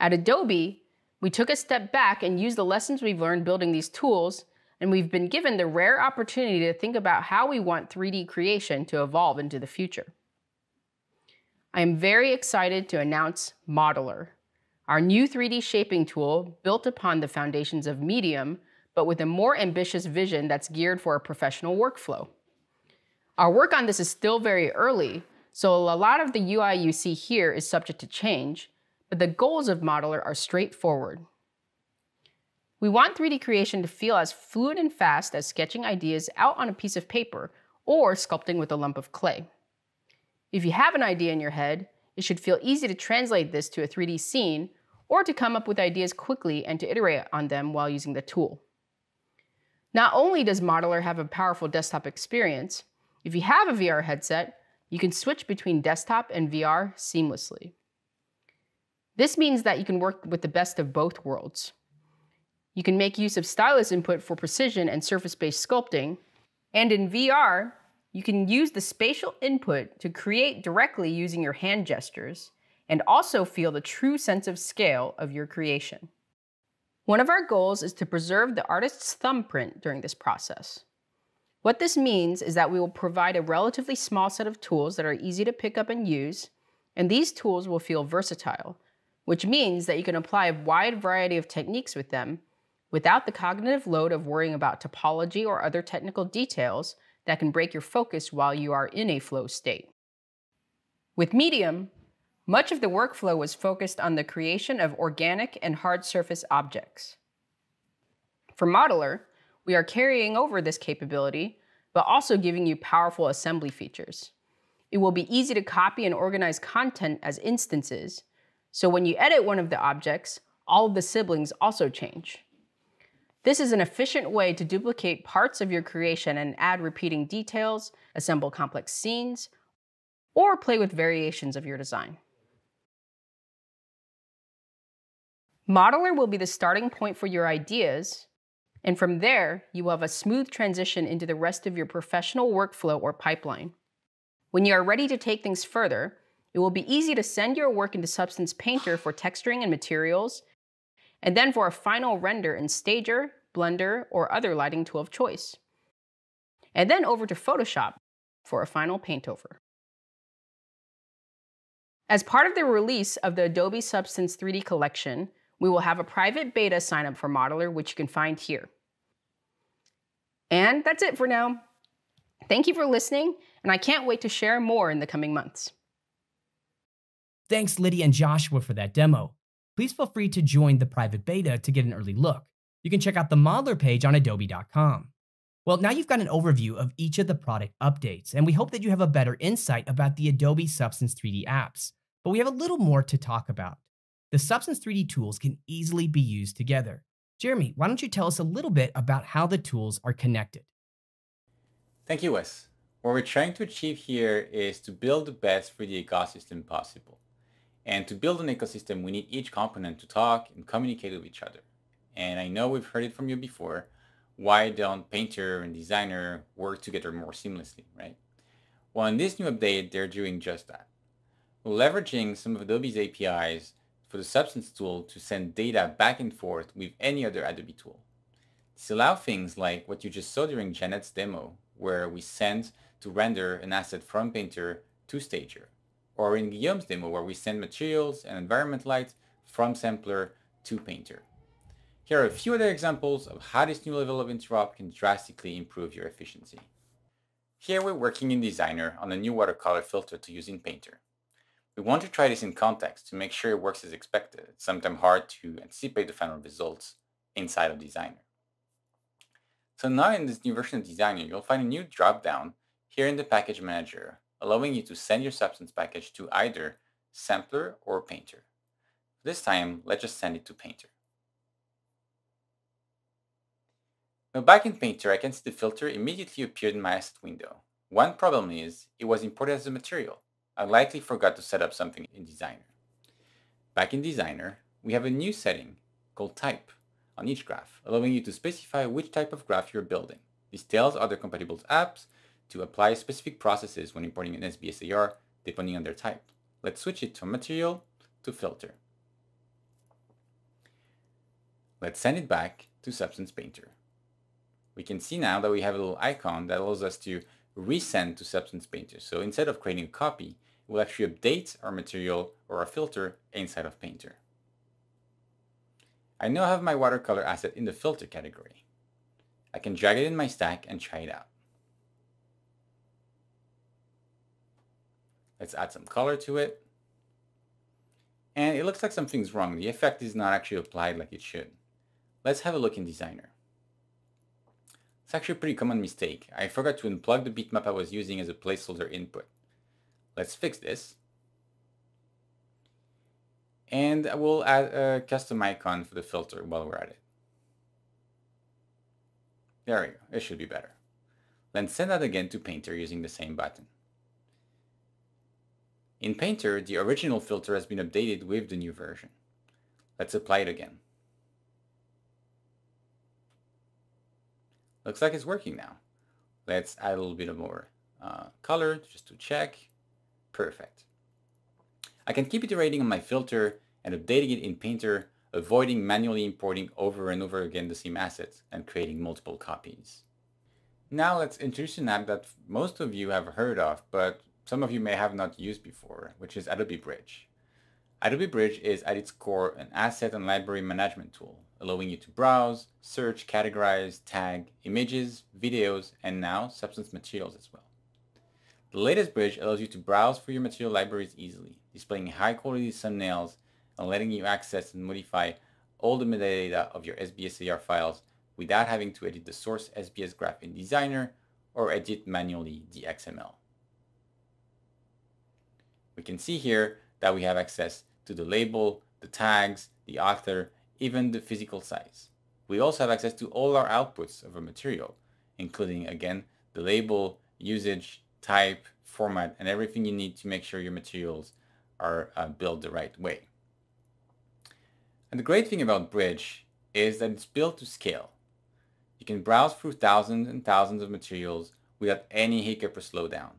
At Adobe, we took a step back and used the lessons we've learned building these tools and we've been given the rare opportunity to think about how we want 3D creation to evolve into the future. I am very excited to announce Modeler, our new 3D shaping tool built upon the foundations of Medium, but with a more ambitious vision that's geared for a professional workflow. Our work on this is still very early, so a lot of the UI you see here is subject to change, but the goals of Modeler are straightforward. We want 3D creation to feel as fluid and fast as sketching ideas out on a piece of paper or sculpting with a lump of clay. If you have an idea in your head, it should feel easy to translate this to a 3D scene or to come up with ideas quickly and to iterate on them while using the tool. Not only does Modeler have a powerful desktop experience, if you have a VR headset, you can switch between desktop and VR seamlessly. This means that you can work with the best of both worlds. You can make use of stylus input for precision and surface-based sculpting. And in VR, you can use the spatial input to create directly using your hand gestures and also feel the true sense of scale of your creation. One of our goals is to preserve the artist's thumbprint during this process. What this means is that we will provide a relatively small set of tools that are easy to pick up and use, and these tools will feel versatile, which means that you can apply a wide variety of techniques with them without the cognitive load of worrying about topology or other technical details that can break your focus while you are in a flow state. With Medium, much of the workflow was focused on the creation of organic and hard surface objects. For Modeler, we are carrying over this capability, but also giving you powerful assembly features. It will be easy to copy and organize content as instances, so when you edit one of the objects, all of the siblings also change. This is an efficient way to duplicate parts of your creation and add repeating details, assemble complex scenes, or play with variations of your design. Modeler will be the starting point for your ideas, and from there, you will have a smooth transition into the rest of your professional workflow or pipeline. When you are ready to take things further, it will be easy to send your work into Substance Painter for texturing and materials and then for a final render in Stager, Blender, or other lighting tool of choice. And then over to Photoshop for a final paint over. As part of the release of the Adobe Substance 3D collection, we will have a private beta sign up for Modeler, which you can find here. And that's it for now. Thank you for listening, and I can't wait to share more in the coming months. Thanks, Lydia and Joshua, for that demo. Please feel free to join the private beta to get an early look. You can check out the modeler page on adobe.com. Well, now you've got an overview of each of the product updates, and we hope that you have a better insight about the Adobe Substance 3D apps. But we have a little more to talk about. The Substance 3D tools can easily be used together. Jeremy, why don't you tell us a little bit about how the tools are connected? Thank you, Wes. What we're trying to achieve here is to build the best 3D ecosystem possible. And to build an ecosystem, we need each component to talk and communicate with each other. And I know we've heard it from you before, why don't Painter and Designer work together more seamlessly, right? Well, in this new update, they're doing just that. Leveraging some of Adobe's APIs for the Substance tool to send data back and forth with any other Adobe tool. This allows things like what you just saw during Janet's demo, where we send to render an asset from Painter to Stager, or in Guillaume's demo, where we send materials and environment light from Sampler to Painter. Here are a few other examples of how this new level of interop can drastically improve your efficiency. Here we're working in Designer on a new watercolor filter to use in Painter. We want to try this in context to make sure it works as expected. It's sometimes hard to anticipate the final results inside of Designer. So now in this new version of Designer, you'll find a new drop-down here in the Package Manager, allowing you to send your Substance package to either Sampler or Painter. This time, let's just send it to Painter. Now back in Painter, I can see the filter immediately appeared in my asset window. One problem is, it was imported as a material. I likely forgot to set up something in Designer. Back in Designer, we have a new setting called Type on each graph, allowing you to specify which type of graph you're building. This tells other compatible apps to apply specific processes when importing an SBSAR depending on their type. Let's switch it from material to filter. Let's send it back to Substance Painter we can see now that we have a little icon that allows us to resend to Substance Painter. So instead of creating a copy, we'll actually update our material or our filter inside of Painter. I now have my watercolor asset in the filter category. I can drag it in my stack and try it out. Let's add some color to it. And it looks like something's wrong. The effect is not actually applied like it should. Let's have a look in Designer. It's actually a pretty common mistake. I forgot to unplug the bitmap I was using as a placeholder input. Let's fix this. And I will add a custom icon for the filter while we're at it. There we go, it should be better. Then send that again to Painter using the same button. In Painter, the original filter has been updated with the new version. Let's apply it again. Looks like it's working now. Let's add a little bit of more uh, color just to check. Perfect. I can keep iterating on my filter and updating it in Painter, avoiding manually importing over and over again the same assets and creating multiple copies. Now let's introduce an app that most of you have heard of, but some of you may have not used before, which is Adobe Bridge. Adobe Bridge is at its core an asset and library management tool, allowing you to browse, search, categorize, tag images, videos, and now Substance materials as well. The latest bridge allows you to browse for your material libraries easily, displaying high quality thumbnails and letting you access and modify all the metadata of your SBSAR files without having to edit the source SBS graph in Designer or edit manually the XML. We can see here that we have access to the label, the tags, the author, even the physical size. We also have access to all our outputs of a material, including, again, the label, usage, type, format, and everything you need to make sure your materials are uh, built the right way. And the great thing about Bridge is that it's built to scale. You can browse through thousands and thousands of materials without any hiccup or slowdown.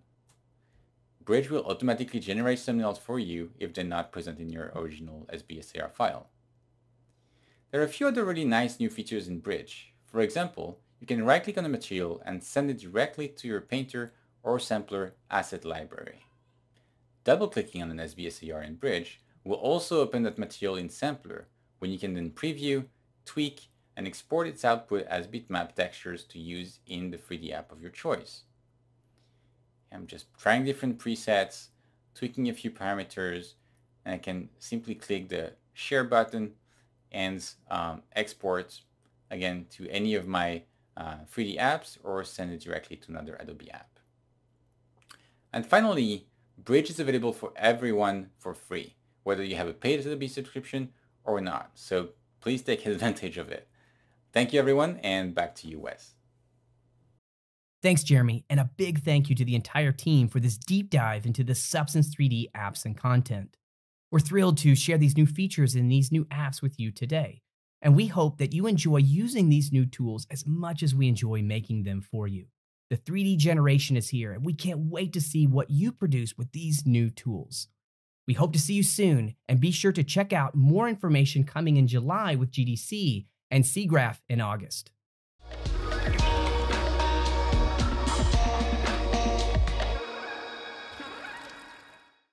Bridge will automatically generate thumbnails for you if they're not present in your original SBSAR file. There are a few other really nice new features in Bridge. For example, you can right-click on a material and send it directly to your Painter or Sampler asset library. double-clicking on an SBSAR in Bridge will also open that material in Sampler, when you can then preview, tweak, and export its output as bitmap textures to use in the 3D app of your choice. I'm just trying different presets, tweaking a few parameters, and I can simply click the share button and um, export again to any of my uh, 3D apps or send it directly to another Adobe app. And finally, Bridge is available for everyone for free, whether you have a paid Adobe subscription or not. So please take advantage of it. Thank you, everyone, and back to you, Wes. Thanks, Jeremy, and a big thank you to the entire team for this deep dive into the Substance 3D apps and content. We're thrilled to share these new features in these new apps with you today, and we hope that you enjoy using these new tools as much as we enjoy making them for you. The 3D generation is here, and we can't wait to see what you produce with these new tools. We hope to see you soon, and be sure to check out more information coming in July with GDC and SIGGRAPH in August.